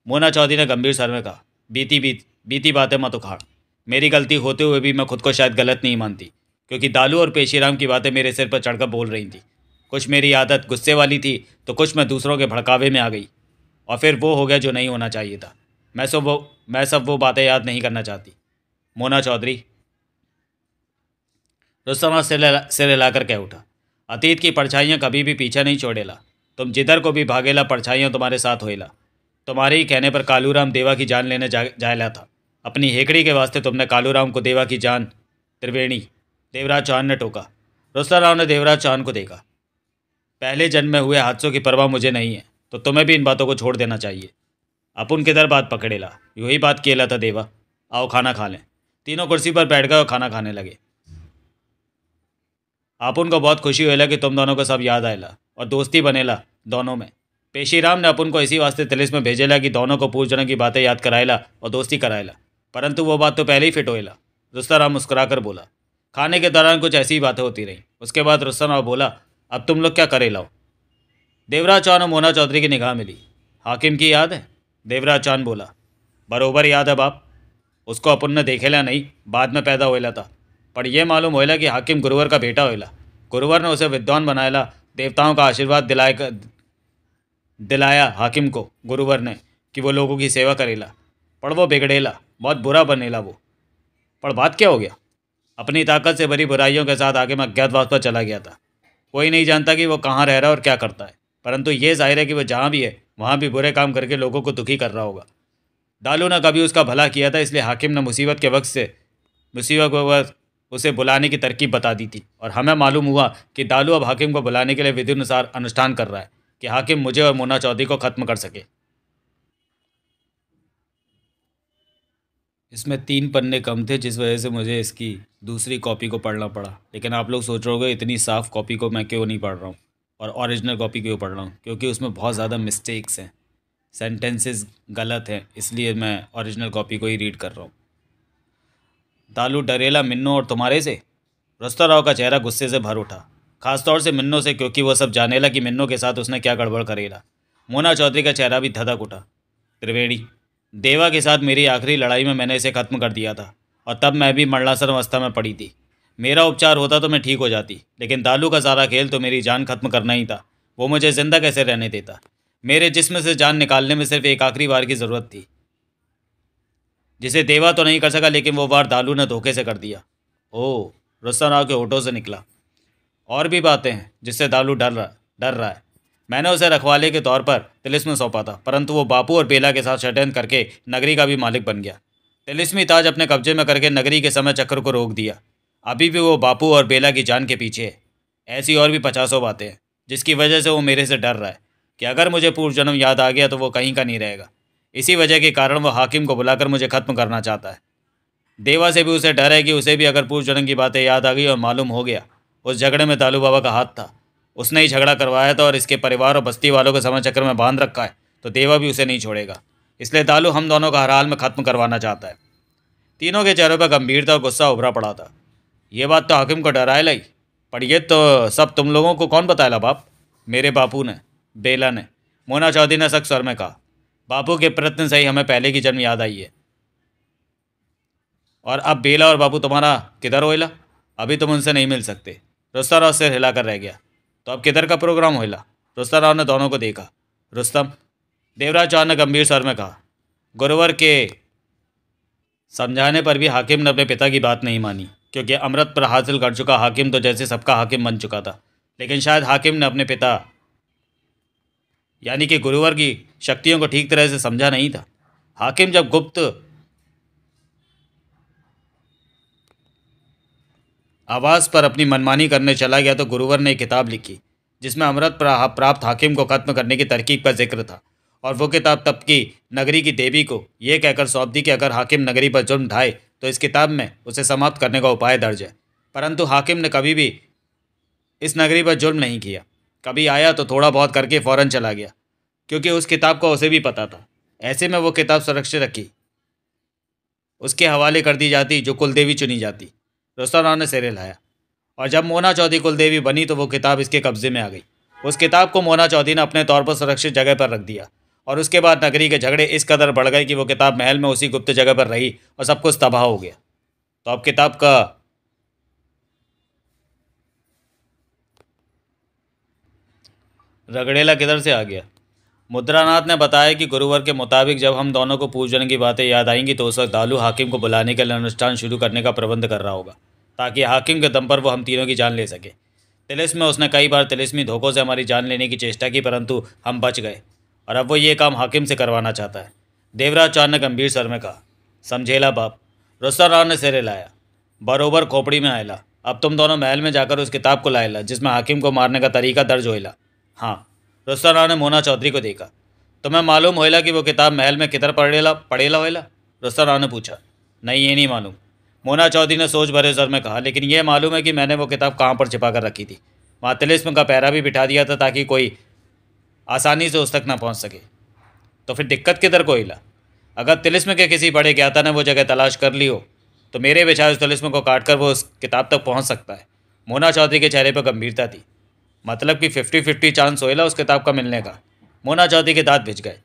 मोना चौधरी ने गंभीर स्वर में कहा, बीती बीत, बीती बातें मत उखाड़। मेरी गलती होते हुए भी मैं खुद को शायद गलत नहीं मानती, क्योंकि दालू और पेशीराम की बातें मेरे सिर पर चढ़कर बोल रही थी। कुछ मेरी आदत गुस्से वाली थी तो कुछ मैं दूसरों के भड़कावे में आ गई, और फिर वो हो गया जो नहीं होना चाहिए था। मैं सब वो, मैं सब वो बातें याद नहीं करना चाहती। मोना चौधरी। रुस्तमा सिर हिलाकर कह उठा, अतीत की परछाइयाँ कभी भी पीछा नहीं छोड़ेला। तुम जिधर को भी भागेला, परछाइयाँ तुम्हारे साथ होएला। तुम्हारे ही कहने पर कालूराम देवा की जान लेने जा जायला था। अपनी हेकड़ी के वास्ते तुमने कालूराम को देवा की जान, त्रिवेणी, देवराज चौहान ने टोका। रुस्ता राव ने देवराज चौहान को देखा। पहले जन्म में हुए हादसों की परवाह मुझे नहीं है तो तुम्हें भी इन बातों को छोड़ देना चाहिए। अपुन किधर बात पकड़ेला? यही बात किएला था देवा। आओ खाना खा लें। तीनों कुर्सी पर बैठ गए और खाना खाने लगे। अपुन को बहुत खुशी हुएला कि तुम दोनों को सब याद आएला और दोस्ती बनेला दोनों में। पेशीराम ने अपन को इसी वास्ते तिलिस में भेजेला कि दोनों को पूर्वजनों की बातें याद कराएला और दोस्ती कराएला। परंतु वो बात तो पहले ही फिट होएला। रुस्ता राम मुस्कुरा कर बोला, खाने के दौरान कुछ ऐसी बातें होती रहीं। उसके बाद रुस्ता राव बोला, अब तुम लोग क्या करे लाओ देवराज चौहान और मोना चौधरी की निगाह मिली। हाकिम की याद है? देवराज चौहान बोला, बरोबर याद है बाप। उसको अपन ने देखेला नहीं, बाद में पैदा होएला था। पर यह मालूम होएला कि हाकिम गुरुवर का बेटा होएला गुरुवर ने उसे विद्वान बनाएला देवताओं का आशीर्वाद दिलाए दिलाया हाकिम को, गुरुवर ने, कि वो लोगों की सेवा करेला। पर वो बिगड़ेला, बहुत बुरा बनेला वो। पर बात क्या हो गया? अपनी ताकत से भरी बुराइयों के साथ आगे मैं अज्ञातवास पर चला गया था। कोई नहीं जानता कि वो कहाँ रह रहा है और क्या करता है। परंतु ये ज़ाहिर है कि वो जहाँ भी है, वहाँ भी बुरे काम करके लोगों को दुखी कर रहा होगा। दालू ने कभी उसका भला किया था, इसलिए हाकिम ने मुसीबत के वक्त से, मुसीबत के वक्त उसे बुलाने की तरकीब बता दी थी। और हमें मालूम हुआ कि दालू अब हाकिम को बुलाने के लिए विधि अनुसार अनुष्ठान कर रहा है कि हाकिम मुझे और मोना चौधरी को ख़त्म कर सके। इसमें तीन पन्ने कम थे, जिस वजह से मुझे इसकी दूसरी कॉपी को पढ़ना पड़ा। लेकिन आप लोग सोच रहे होगे, इतनी साफ़ कॉपी को मैं क्यों नहीं पढ़ रहा हूँ? और ओरिजिनल कॉपी क्यों पढ़ रहा हूँ? क्योंकि उसमें बहुत ज़्यादा मिस्टेक्स हैं। सेंटेंसेस गलत हैं, इसलिए मैं ओरिजिनल कॉपी को ही रीड कर रहा हूँ। दालू, डरेला, मिन्नो और तुम्हारे से? रस्ता राव का चेहरा गुस्से से भर उठा। खासतौर से मिन्नो से, क्योंकि वह सब जानेला कि मिन्नो के साथ उसने क्या गड़बड़ करेला मोना चौधरी का चेहरा भी धधक उठा। त्रिवेणी, देवा के साथ मेरी आखिरी लड़ाई में मैंने इसे ख़त्म कर दिया था, और तब मैं भी मरणासर अवस्था में पड़ी थी। मेरा उपचार होता तो मैं ठीक हो जाती, लेकिन दालू का सारा खेल तो मेरी जान खत्म करना ही था। वो मुझे ज़िंदा कैसे रहने देता? मेरे जिस्म से जान निकालने में सिर्फ़ एक आखिरी बार की ज़रूरत थी। जिसे देवा तो नहीं कर सका, लेकिन वो वार दालू ने धोखे से कर दिया। ओह रुस्ता राव के होठों से निकला। और भी बातें हैं जिससे दालू डर रहा डर रहा है। मैंने उसे रखवाले के तौर पर तिलिस्म सौंपा था, परंतु वो बापू और बेला के साथ षड्यंत्र करके नगरी का भी मालिक बन गया। तिलिस्मी ताज अपने कब्जे में करके नगरी के समय चक्र को रोक दिया। अभी भी वो बापू और बेला की जान के पीछे है। ऐसी और भी पचासों बातें हैं, जिसकी वजह से वो मेरे से डर रहा है। कि अगर मुझे पूर्व जन्म याद आ गया तो वो कहीं का नहीं रहेगा। इसी वजह के कारण वो हाकिम को बुलाकर मुझे ख़त्म करना चाहता है। देवा से भी उसे डर है कि उसे भी अगर पूर्व जन्म की बातें याद आ गई और मालूम हो गया, उस झगड़े में तालू बाबा का हाथ था। उसने ही झगड़ा करवाया था और इसके परिवार और बस्ती वालों को समय चक्कर में बाँध रखा है तो देवा भी उसे नहीं छोड़ेगा। इसलिए दालू हम दोनों का हर हाल में ख़त्म करवाना चाहता है। तीनों के चेहरों पर गंभीरता और गुस्सा उभरा पड़ा था। ये बात तो हाकिम को डराए लाई, पर ये तो सब तुम लोगों को कौन बताया बाप? मेरे बापू ने। बेला ने। मोना चौधरी ने सख्त स्वर में कहा, बापू के प्रयत्न से ही हमें पहले की जन्म याद आई है। और अब बेला और बापू तुम्हारा किधर होइला अभी तुम उनसे नहीं मिल सकते। रुस्ता राव सिर हिलाकर रह गया। तो अब किधर का प्रोग्राम होइला रुस्ता राव ने दोनों को देखा। रुस्तम, देवराज चौहान ने गंभीर स्वर में कहा, गुरुवर के समझाने पर भी हाकिम ने अपने पिता की बात नहीं मानी, क्योंकि अमृत पर हासिल कर चुका हाकिम तो जैसे सबका हाकिम बन चुका था। लेकिन शायद हाकिम ने अपने पिता यानी कि गुरुवर की शक्तियों को ठीक तरह से समझा नहीं था। हाकिम जब गुप्त आवाज़ पर अपनी मनमानी करने चला गया तो गुरुवर ने एक किताब लिखी, जिसमें अमृत प्राप्त हाकिम को खत्म करने की तरकीब का ज़िक्र था। और वो किताब तब की नगरी की देवी को ये कहकर सौंप दी कि अगर हाकिम नगरी पर जुर्म ढाए तो इस किताब में उसे समाप्त करने का उपाय दर्ज है। परंतु हाकिम ने कभी भी इस नगरी पर जुर्म नहीं किया। कभी आया तो थोड़ा बहुत करके फ़ौरन चला गया, क्योंकि उस किताब का उसे भी पता था। ऐसे में वो किताब सुरक्षित रखी। उसके हवाले कर दी जाती, जो कुलदेवी चुनी जाती। रुस्ता ने सिरे लाया। और जब मोना चौधरी कुलदेवी बनी तो वो किताब इसके कब्जे में आ गई। उस किताब को मोना चौधरी ने अपने तौर पर सुरक्षित जगह पर रख दिया। और उसके बाद नगरी के झगड़े इस कदर बढ़ गए कि वो किताब महल में उसी गुप्त जगह पर रही और सब कुछ तबाह हो गया। तो अब किताब का रगड़ेला किधर से आ गया? मुद्रानाथ ने बताया कि गुरुवर के मुताबिक जब हम दोनों को पूजन की बातें याद आएँगी तो उस वक्त दालू हाकिम को बुलाने के लिए अनुष्ठान शुरू करने का प्रबंध कर रहा होगा, ताकि हाकिम के दम पर वो हम तीनों की जान ले सके। तिलिस में उसने कई बार तिलिस्मी धोखों से हमारी जान लेने की चेष्टा की, परंतु हम बच गए। और अब वो ये काम हाकिम से करवाना चाहता है। देवराज चौहान ने गंभीर स्वर में कहा, समझेला बाप रुस्तर राव ने सिरे लाया, बरोबर खोपड़ी में आयला। अब तुम दोनों महल में जाकर उस किताब को लाएला जिसमें हाकिम को मारने का तरीका दर्ज होएला हाँ रुस्तर ने मोना चौधरी को देखा। तुम्हें मालूम होएला कि वो किताब महल में किधर पढ़ेला पढ़ेला होएला? रुस्तर ने पूछा। नहीं, ये नहीं मालूम। मोना चौधरी ने सोच भरे सर में कहा, लेकिन ये मालूम है कि मैंने वो किताब कहाँ पर छिपा कर रखी थी। वहाँ तिलिस्म का पैरा भी बिठा दिया था ताकि कोई आसानी से उस तक ना पहुँच सके। तो फिर दिक्कत किधर को हिला अगर तिलिस्म के किसी बड़े ज्ञाता ने वो जगह तलाश कर ली हो तो मेरे विचार उस तिलिस्म को काट कर वो उस किताब तक पहुँच सकता है। मोना चौधरी के चेहरे पर गंभीरता थी। मतलब कि फिफ्टी फिफ्टी चांस होएला उस किताब का मिलने का। मोना चौधरी के दांत भिज गए।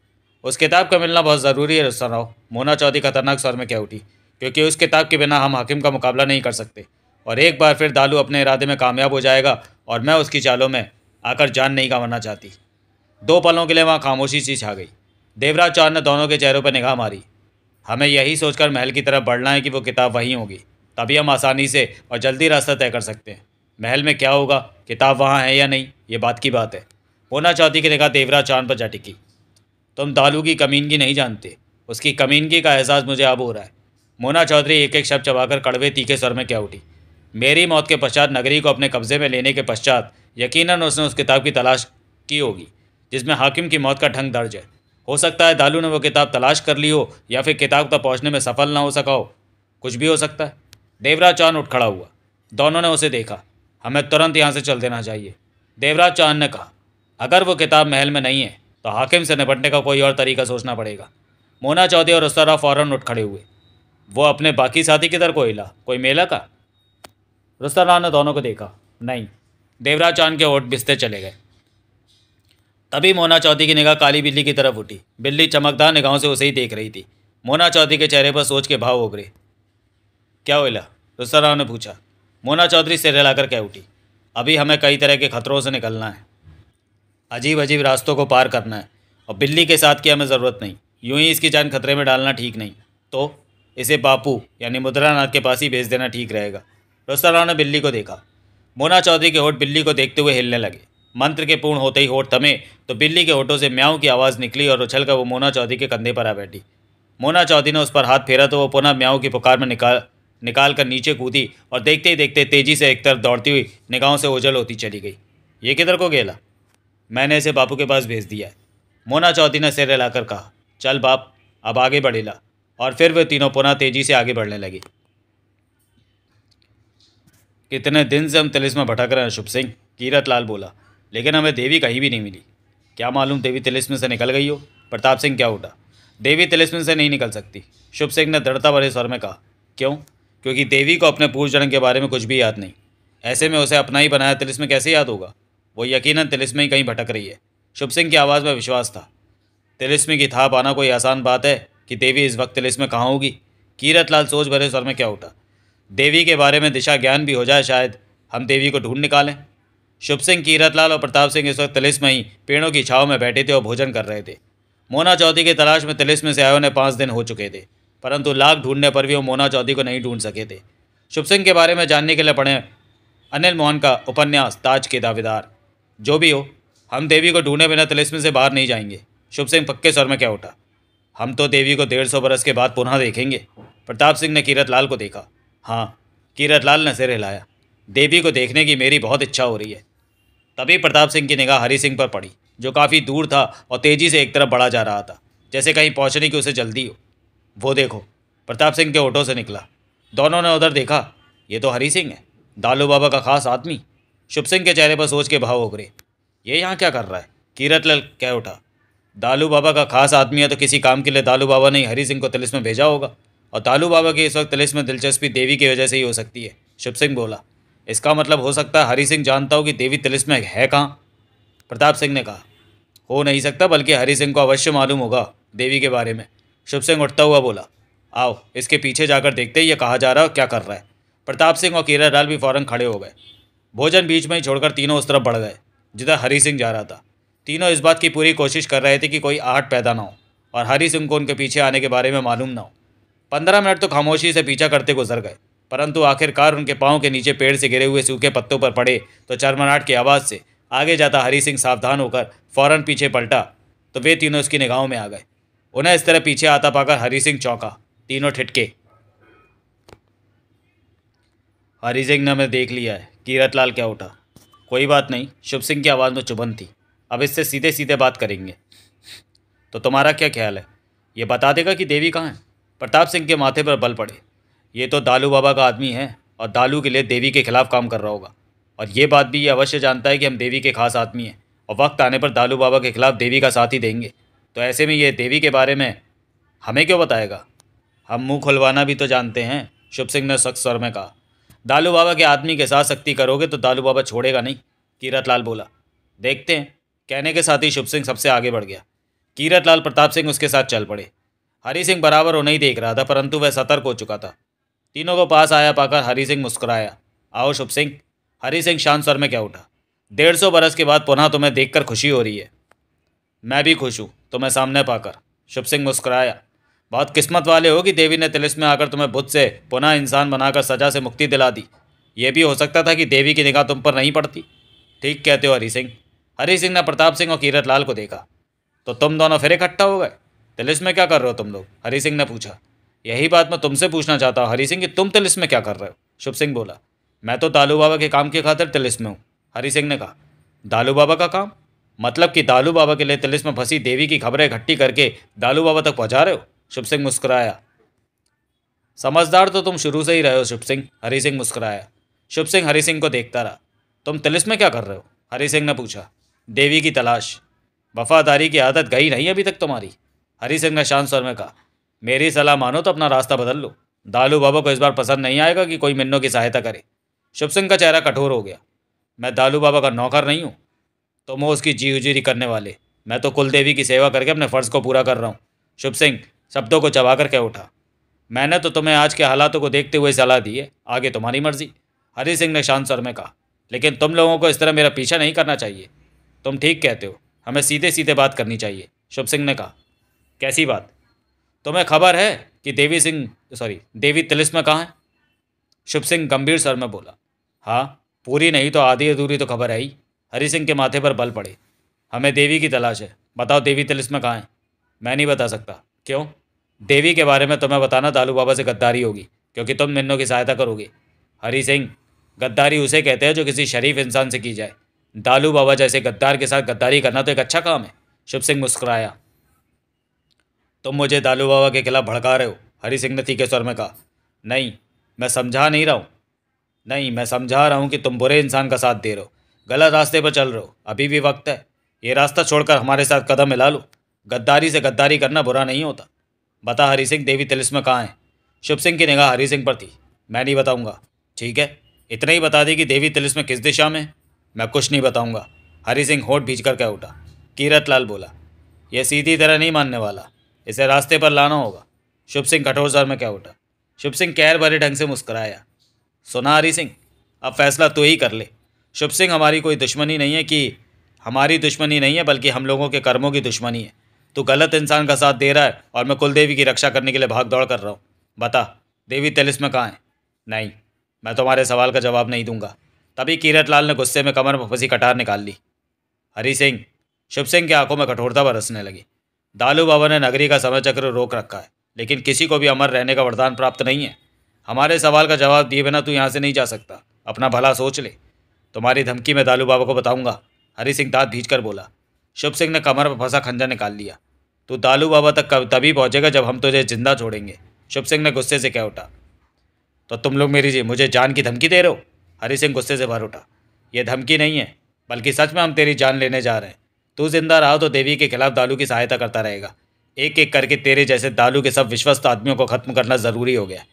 उस किताब का मिलना बहुत ज़रूरी है राव। मोना चौधरी खतरनाक स्वर में क्या उठी? क्योंकि उस किताब के बिना हम हाकिम का मुकाबला नहीं कर सकते। और एक बार फिर दालू अपने इरादे में कामयाब हो जाएगा और मैं उसकी चालों में आकर जान नहीं गंवाना चाहती। दो पलों के लिए वहाँ खामोशी सी छा गई। देवराज चौहान ने दोनों के चेहरों पर निगाह मारी। हमें यही सोचकर महल की तरफ़ बढ़ना है कि वो किताब वहीं होगी। तभी हम आसानी से और जल्दी रास्ता तय कर सकते हैं। महल में क्या होगा? किताब वहाँ है या नहीं? ये बात की बात है। होना चाहती की निगाह देवरा चाँद पर जा टिकी तुम दालू की कमीनगी नहीं जानते। उसकी कमीनगी का एहसास मुझे अब हो रहा है। मोना चौधरी एक एक शब्द चबाकर कड़वे तीखे स्वर में क्या उठी? मेरी मौत के पश्चात नगरी को अपने कब्जे में लेने के पश्चात यकीनन उसने उस किताब की तलाश की होगी, जिसमें हाकिम की मौत का ढंग दर्ज है। हो सकता है दालू ने वो किताब तलाश कर ली हो, या फिर किताब तक पहुँचने में सफल ना हो सका हो। कुछ भी हो सकता है। देवराज चौहान उठ खड़ा हुआ। दोनों ने उसे देखा। हमें तुरंत यहाँ से चल देना चाहिए। देवराज चौहान ने कहा, अगर वो किताब महल में नहीं है तो हाकिम से निपटने का कोई और तरीका सोचना पड़ेगा। मोना चौधरी और उस्तरा फ़ौरन उठ खड़े हुए। वो अपने बाकी साथी किधर को हिला? कोई मेला का? रुस्तर ने दोनों को देखा। नहीं। देवराज चाँद के ओट बिस्ते चले गए। तभी मोना चौधरी की निगाह काली बिल्ली की तरफ़ उठी। बिल्ली चमकदार निगाहों से उसे ही देख रही थी। मोना चौधरी के चेहरे पर सोच के भाव उभरे क्या बोला रुस्ता राव ने पूछा। मोना चौधरी सिर हिलाकर कह उठी, अभी हमें कई तरह के खतरों से निकलना है। अजीब अजीब रास्तों को पार करना है और बिल्ली के साथ की हमें ज़रूरत नहीं। यूँ ही इसकी जान खतरे में डालना ठीक नहीं। तो इसे बापू यानी मुद्रानाथ के पास ही भेज देना ठीक रहेगा। रुस्ता राव ने बिल्ली को देखा। मोना चौधरी के होठ बिल्ली को देखते हुए हिलने लगे। मंत्र के पूर्ण होते ही होठ थमे तो बिल्ली के होठों से म्याऊं की आवाज़ निकली और उछल कर वो मोना चौधरी के कंधे पर आ बैठी। मोना चौधरी ने उस पर हाथ फेरा तो वो पुनः म्याऊं की पुकार में निकाल निकाल कर नीचे कूदी और देखते ही देखते तेज़ी से एक तरफ़ दौड़ती हुई निगाहों से ओझल होती चली गई। ये किधर को गेला? मैंने इसे बापू के पास भेज दिया है। मोना चौधरी ने सिर हिलाकर कहा, चल बाप, अब आगे बढ़ेला और फिर वे तीनों पुनः तेज़ी से आगे बढ़ने लगी। कितने दिन से हम तिलिस में भटक रहे हैं? शुभ सिंह कीरत लाल बोला, लेकिन हमें देवी कहीं भी नहीं मिली। क्या मालूम देवी तिलिस्म से निकल गई हो? प्रताप सिंह क्या उठा, देवी तिलिस्म से नहीं निकल सकती। शुभ सिंह ने दृढ़ता भरे स्वर में कहा, क्यों? क्योंकि देवी को अपने पूर्व जन्म के बारे में कुछ भी याद नहीं। ऐसे में उसे अपना ही बनाया, तिलिस्म कैसे याद होगा? वो यकीनन तिलिस्म ही कहीं भटक रही है। शुभ सिंह की आवाज़ में विश्वास था। तिलिस्म की था पाना कोई आसान बात है कि देवी इस वक्त तिलिस्म कहाँ होगी? कीरत लाल सोच भरे स्वर में क्या उठा? देवी के बारे में दिशा ज्ञान भी हो जाए शायद, हम देवी को ढूंढ निकालें। शुभ सिंह कीरतलाल और प्रताप सिंह इस वक्त तिलिस्म ही पेड़ों की छाव में बैठे थे और भोजन कर रहे थे। मोना चौधरी की तलाश में तिलिस्म से आए उन्हें पाँच दिन हो चुके थे। परंतु लाख ढूँढने पर भी वो मोना चौधरी को नहीं ढूंढ सके थे। शुभ सिंह के बारे में जानने के लिए पढ़े अनिल मोहन का उपन्यास, ताज के दावेदार। जो भी हो, हम देवी को ढूंढे बिना तिलिस्म से बाहर नहीं जाएँगे। शुभ सिंह पक्के स्वर में क्या उठा? हम तो देवी को डेढ़ सौ बरस के बाद पुनः देखेंगे। प्रताप सिंह ने कीरत लाल को देखा। हाँ कीरत लाल ने सिर हिलाया। देवी को देखने की मेरी बहुत इच्छा हो रही है। तभी प्रताप सिंह की निगाह हरी सिंह पर पड़ी, जो काफ़ी दूर था और तेज़ी से एक तरफ़ बढ़ा जा रहा था। जैसे कहीं पहुँचने की उसे जल्दी हो। वो देखो, प्रताप सिंह के ऑटो से निकला। दोनों ने उधर देखा, ये तो हरी सिंह है, दालू बाबा का खास आदमी। शुभ सिंह के चेहरे पर सोच के भाव उभरे। ये यहाँ क्या कर रहा है? कीरत लाल कह उठा, दालू बाबा का खास आदमी है तो किसी काम के लिए दालू बाबा ने हरी सिंह को तिलिस में भेजा होगा। और दालू बाबा की इस वक्त तिलिस में दिलचस्पी देवी की वजह से ही हो सकती है, शुभ सिंह बोला। इसका मतलब हो सकता है हरी सिंह जानता हो कि देवी तिलिस में है कहाँ? प्रताप सिंह ने कहा, हो नहीं सकता, बल्कि हरी सिंह को अवश्य मालूम होगा देवी के बारे में। शुभ सिंह उठता हुआ बोला, आओ, इसके पीछे जाकर देखते ये कहा जा रहा है क्या कर रहा है? प्रताप सिंह और कीरा लाल भी फ़ौरन खड़े हो गए। भोजन बीच में ही छोड़कर तीनों उस तरफ़ बढ़ गए, जिधर हरी सिंह जा रहा था। तीनों इस बात की पूरी कोशिश कर रहे थे कि कोई आहट पैदा ना हो और हरी सिंह को उनके पीछे आने के बारे में मालूम ना हो। पंद्रह मिनट तो खामोशी से पीछा करते गुजर गए, परंतु आखिरकार उनके पाँव के नीचे पेड़ से गिरे हुए सूखे पत्तों पर पड़े तो चरमनाट की आवाज़ से आगे जाता हरी सिंह सावधान होकर फ़ौरन पीछे पलटा तो वे तीनों उसकी निगाहों में आ गए। उन्हें इस तरह पीछे आता पाकर हरी सिंह चौंका। तीनों ठिटके हरी सिंह ने हमें देख लिया है। कीरत लाल क्या उठा? कोई बात नहीं, शुभ सिंह की आवाज़ में चुभन थी। अब इससे सीधे सीधे बात करेंगे। तो तुम्हारा क्या ख्याल है? ये बता देगा कि देवी कहाँ है? प्रताप सिंह के माथे पर बल पड़े। ये तो दालू बाबा का आदमी है और दालू के लिए देवी के खिलाफ काम कर रहा होगा। और ये बात भी ये अवश्य जानता है कि हम देवी के खास आदमी हैं और वक्त आने पर दालू बाबा के खिलाफ देवी का साथ ही देंगे। तो ऐसे में ये देवी के बारे में हमें क्यों बताएगा? हम मुँह खुलवाना भी तो जानते हैं, शुभ सिंह ने सख्त स्वर में कहा। दालू बाबा के आदमी के साथ सख्ती करोगे तो दालू बाबा छोड़ेगा नहीं, कीरत लाल बोला। देखते हैं, कहने के साथ ही शुभ सिंह सबसे आगे बढ़ गया। कीरत लाल प्रताप सिंह उसके साथ चल पड़े। हरी सिंह बराबर उन्हें ही देख रहा था, परंतु वह सतर्क हो चुका था। तीनों को पास आया पाकर हरी सिंह मुस्कुराया। आओ शुभ सिंह। हरी सिंह शांत स्वर में क्या उठा। डेढ़ सौ बरस के बाद पुनः तुम्हें देखकर खुशी हो रही है। मैं भी खुश हूँ तुम्हें सामने पाकर। शुभ सिंह मुस्कुराया। बहुत किस्मत वाले हो कि देवी ने तिलिस में आकर तुम्हें बुद्ध से पुनः इंसान बनाकर सजा से मुक्ति दिला दी। ये भी हो सकता था कि देवी की निगाह तुम पर नहीं पड़ती। ठीक कहते हो हरी सिंह। हरी सिंह ने प्रताप सिंह और कीरत लाल को देखा। तो तुम दोनों फिर इकट्ठा हो गए? तिलिस में क्या कर रहे हो तुम लोग? हरी सिंह ने पूछा। यही बात मैं तुमसे पूछना चाहता हूँ हरी सिंह कि तुम तिलिस में क्या कर रहे हो? शुभ सिंह बोला। मैं तो दालू बाबा के काम की खातिर तिलिस में हूँ, हरी सिंह ने कहा। दालू बाबा का काम? मतलब कि दालू बाबा के लिए तिलिस में फंसी देवी की खबरें इकट्ठी करके दालू बाबा तक पहुँचा रहे हो? शुभ सिंह मुस्कुराया। समझदार तो तुम शुरू से ही रहे हो शुभ सिंह। हरी सिंह मुस्कुराया। शुभ सिंह हरी सिंह को देखता रहा। तुम तिलिस में क्या कर रहे हो? हरी सिंह ने पूछा। देवी की तलाश। वफादारी की आदत गई नहीं अभी तक तुम्हारी? हरी सिंह ने शांत स्वर में कहा। मेरी सलाह मानो तो अपना रास्ता बदल लो। दालू बाबा को इस बार पसंद नहीं आएगा कि कोई मिन्नों की सहायता करे। शुभ सिंह का चेहरा कठोर हो गया। मैं दालू बाबा का नौकर नहीं हूँ। तुम हो उसकी जी उजीरी करने वाले। मैं तो कुल देवी की सेवा करके अपने फ़र्ज़ को पूरा कर रहा हूँ। शुभ सिंह, शब्दों को चबा कर कह उठा। मैंने तो तुम्हें आज के हालातों को देखते हुए सलाह दी है। आगे तुम्हारी मर्ज़ी। हरी सिंह ने शांत स्वर में कहा, लेकिन तुम लोगों को इस तरह मेरा पीछा नहीं करना चाहिए। तुम ठीक कहते हो। हमें सीधे सीधे बात करनी चाहिए। शुभ सिंह ने कहा, कैसी बात? तुम्हें खबर है कि देवी सिंह, सॉरी, देवी तिलिस्म कहाँ है? शुभ सिंह गंभीर स्वर में बोला हाँ पूरी नहीं तो आधी अधूरी तो खबर ही। हरी सिंह के माथे पर बल पड़े। हमें देवी की तलाश है। बताओ, देवी तिलिस्म कहाँ है? मैं नहीं बता सकता। क्यों? देवी के बारे में तुम्हें बताना दालू बाबा से गद्दारी होगी, क्योंकि तुम मिन्नों की सहायता करोगे। हरी सिंह, गद्दारी उसे कहते हैं जो किसी शरीफ इंसान से की जाए। दालू बाबा जैसे गद्दार के साथ गद्दारी करना तो एक अच्छा काम है। शुभ सिंह मुस्कुराया। तुम मुझे दालू बाबा के खिलाफ भड़का रहे हो, हरी सिंह ने तीखे स्वर में कहा। नहीं, मैं समझा नहीं रहा हूँ। नहीं, मैं समझा रहा हूँ कि तुम बुरे इंसान का साथ दे रहे हो। गलत रास्ते पर चल रहे हो। अभी भी वक्त है। ये रास्ता छोड़कर हमारे साथ कदम मिला लो। गद्दारी से गद्दारी करना बुरा नहीं होता। बता हरी सिंह, देवी तिलिस्म कहाँ है? शुभ सिंह की निगाह हरी सिंह पर थी। मैं नहीं बताऊँगा। ठीक है? इतना ही बता दी कि देवी तिलिस्म किस दिशा में मैं कुछ नहीं बताऊँगा। हरी सिंह होठ भीज कर क्या उठा। कीरत लाल बोला यह सीधी तरह नहीं मानने वाला। इसे रास्ते पर लाना होगा। शुभ सिंह कठोर सर में क्या उठा, शुभ सिंह कैर भरे ढंग से मुस्कराया। सुना हरी सिंह, अब फैसला तो ही कर ले। शुभ सिंह, हमारी कोई दुश्मनी नहीं है कि हमारी दुश्मनी नहीं है, बल्कि हम लोगों के कर्मों की दुश्मनी है। तू गलत इंसान का साथ दे रहा है और मैं कुलदेवी की रक्षा करने के लिए भाग दौड़ कर रहा हूँ। बता, देवी तेलिस में कहाँ है? नहीं, मैं तुम्हारे सवाल का जवाब नहीं दूँगा। तभी कीरत लाल ने गुस्से में कमर में फंसी कटार निकाल ली। हरी सिंह, शुभ सिंह की आँखों में कठोरता बरसने लगी। दालू बाबा ने नगरी का समय चक्र रोक रखा है, लेकिन किसी को भी अमर रहने का वरदान प्राप्त नहीं है। हमारे सवाल का जवाब दिए बिना तू यहाँ से नहीं जा सकता। अपना भला सोच ले। तुम्हारी धमकी मैं दालू बाबा को बताऊँगा, हरी सिंह दांत भीज कर बोला। शुभ सिंह ने कमर पर फंसा खंजा निकाल लिया। तू दालू बाबा तक तभी पहुंचेगा जब हम तुझे ज़िंदा छोड़ेंगे। शुभ सिंह ने गुस्से से क्या उठा। तो तुम लोग मेरी जी मुझे जान की धमकी दे रहे हो? हरी सिंह गुस्से से भर उठा। ये धमकी नहीं है, बल्कि सच में हम तेरी जान लेने जा रहे हैं। तू ज़िंदा रहा तो देवी के खिलाफ दालू की सहायता करता रहेगा। एक एक करके तेरे जैसे दालू के सब विश्वस्त आदमियों को खत्म करना ज़रूरी हो गया।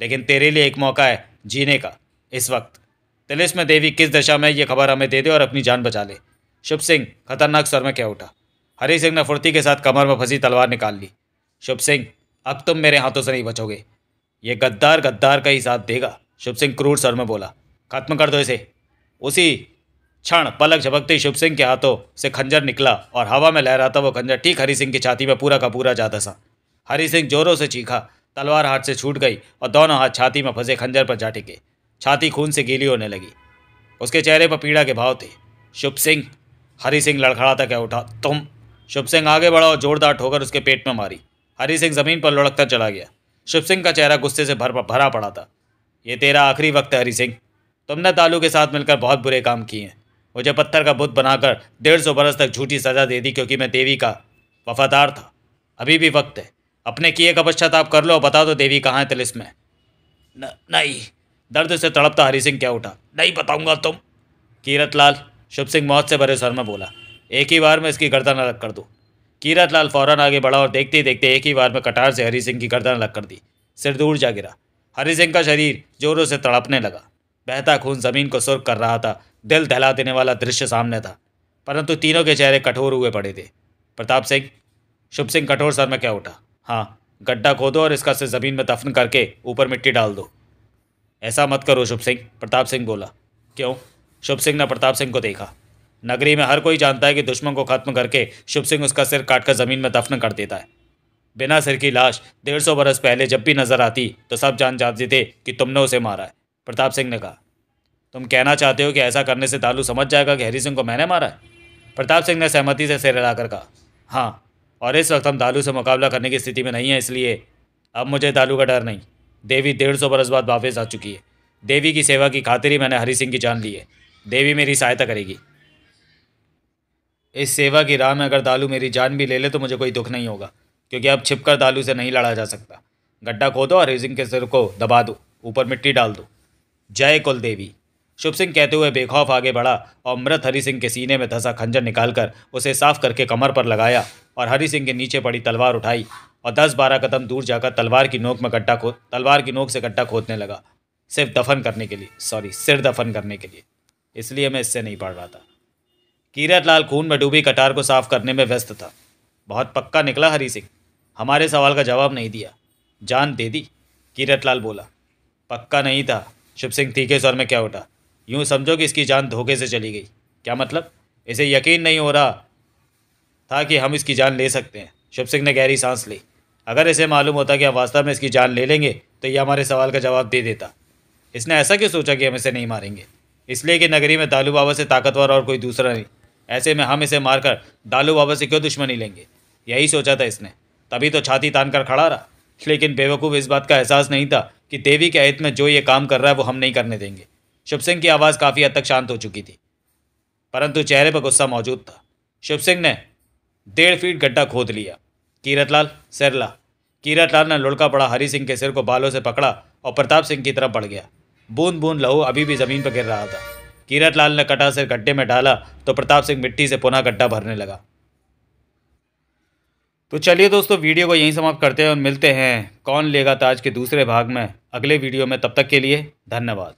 लेकिन तेरे लिए एक मौका है जीने का, इस वक्त। तिलिस में देवी किस दशा में ये खबर हमें दे दे और अपनी जान बचा ले। शुभ सिंह, खतरनाक स्वर में क्या उठा? हरी सिंह ने फुर्ती के साथ कमर में फंसी तलवार निकाल ली। शुभ सिंह, अब तुम मेरे हाथों से नहीं बचोगे। ये गद्दार गद्दार का ही साथ देगा, शुभ सिंह क्रूर स्वर में बोला। खत्म कर दो इसे। उसी क्षण पलक झपकते शुभ सिंह के हाथों से खंजर निकला और हवा में लहराता वो खंजर ठीक हरी सिंह की छाती में पूरा का पूरा जाता सा हरी सिंह जोरों से चीखा, तलवार हाथ से छूट गई और दोनों हाथ छाती में फंसे खंजर पर जा टिके। छाती खून से गीली होने लगी। उसके चेहरे पर पीड़ा के भाव थे। शुभ सिंह हरी सिंह लड़खड़ाता क्या उठा? तुम शुभ सिंह आगे बढ़ा और जोरदार ठोकर उसके पेट में मारी। हरी सिंह ज़मीन पर लुढ़कता चला गया। शुभ सिंह का चेहरा गुस्से से भर भरा पड़ा था। ये तेरा आखिरी वक्त है हरी सिंह। तुमने तालू के साथ मिलकर बहुत बुरे काम किए हैं। मुझे पत्थर का बुत बनाकर डेढ़ सौ बरस तक झूठी सजा दे दी क्योंकि मैं देवी का वफादार था। अभी भी वक्त है। अपने किए का पश्चाताप कर लो बता दो देवी कहाँ है तिलिस में। न, नहीं। दर्द से तड़पता हरी सिंह क्या उठा? नहीं बताऊँगा तुम। कीरत लाल शुभ सिंह मौत से भरे स्वर में बोला, एक ही बार में इसकी गर्दन अलग कर दो। कीरत लाल फ़ौरन आगे बढ़ा और देखते ही देखते एक ही बार में कटार से हरी सिंह की गर्दन अलग कर दी। सिर दूर जा गिरा। हरी सिंह का शरीर जोरों से तड़पने लगा। बहता खून ज़मीन को सुर्ख कर रहा था। दिल दहला देने वाला दृश्य सामने था। परंतु तीनों के चेहरे कठोर हुए पड़े थे। प्रताप सिंह, शुभ सिंह कठोर सर में क्या उठा? हाँ गड्ढा खोदो और इसका सिर ज़मीन में दफन करके ऊपर मिट्टी डाल दो। ऐसा मत करो, शुभ सिंह। प्रताप सिंह बोला, क्यों? शुभ सिंह ने प्रताप सिंह को देखा। नगरी में हर कोई जानता है कि दुश्मन को खत्म करके शुभ सिंह उसका सिर काटकर ज़मीन में दफन कर देता है। बिना सिर की लाश, डेढ़ सौ बरस पहले जब भी नज़र आती तो सब जान जाते थे कि तुमने उसे मारा है। प्रताप सिंह ने कहा, तुम कहना चाहते हो कि ऐसा करने से दालू समझ जाएगा कि हरी सिंह को मैंने मारा है? प्रताप सिंह ने सहमति से सिर हिलाकर कहा हाँ और इस वक्त हम दालू से मुकाबला करने की स्थिति में नहीं है, इसलिए अब मुझे दालू का डर नहीं। देवी डेढ़ सौ बरस बाद वापस आ चुकी है। देवी की सेवा की खातिर ही मैंने हरी सिंह की जान ली है। देवी मेरी सहायता करेगी। इस सेवा की राह में अगर दालू मेरी जान भी ले ले तो मुझे कोई दुख नहीं होगा, क्योंकि अब छिपकर दालू से नहीं लड़ा जा सकता। गड्ढा खोदो और हरी सिंह के सिर को दबा दो, ऊपर मिट्टी डाल दो। जय कुल देवी शुभ सिंह कहते हुए बेखौफ आगे बढ़ा और मृत हरी सिंह के सीने में धसा खंजर निकालकर उसे साफ़ करके कमर पर लगाया और हरी सिंह के नीचे पड़ी तलवार उठाई। और दस बारह कदम दूर जाकर तलवार की नोक में गड्ढा खोद तलवार की नोक से गड्ढा खोदने लगा। सिर्फ़ दफन करने के लिए सॉरी सिर दफन करने के लिए। इसलिए मैं इससे नहीं पढ़ रहा था। कीरत लाल खून में डूबी कटार को साफ़ करने में व्यस्त था। बहुत पक्का निकला हरी सिंह। हमारे सवाल का जवाब नहीं दिया। जान दे दी, कीरत लाल बोला। पक्का नहीं था। शुभ सिंह तीखे स्वर में क्या उठा? यूँ समझो कि इसकी जान धोखे से चली गई। क्या मतलब? इसे यकीन नहीं हो रहा था कि हम इसकी जान ले सकते हैं। शुभ सिंह ने गहरी सांस ली। अगर इसे मालूम होता कि हम वास्तव में इसकी जान ले लेंगे तो यह हमारे सवाल का जवाब दे देता। इसने ऐसा क्यों सोचा कि हम इसे नहीं मारेंगे? इसलिए कि नगरी में दालू बाबा से ताकतवर और कोई दूसरा नहीं। ऐसे में हम इसे मारकर दालू बाबा से क्यों दुश्मनी लेंगे? यही सोचा था इसने। तभी तो छाती तान कर खड़ा रहा। लेकिन बेवकूफ़ इस बात का एहसास नहीं था कि देवी के अहित में जो ये काम कर रहा है, वो हम नहीं करने देंगे। शुभ सिंह की आवाज़ काफ़ी हद तक शांत हो चुकी थी, परंतु चेहरे पर गुस्सा मौजूद था। शुभ सिंह ने डेढ़ फीट गड्ढा खोद लिया। कीरतलाल, सिरला कीरतलाल ने लुढ़का पड़ा हरी सिंह के सिर को बालों से पकड़ा और प्रताप सिंह की तरफ़ बढ़ गया। बूंद बूंद लहू अभी भी ज़मीन पर गिर रहा था। कीरतलाल ने कटा सिर गड्ढे में डाला तो प्रताप सिंह मिट्टी से पुनः गड्ढा भरने लगा। तो चलिए दोस्तों, वीडियो को यहीं समाप्त करते हैं और मिलते हैं कौन लेगा ताज के दूसरे भाग में। अगले वीडियो में, तब तक के लिए धन्यवाद।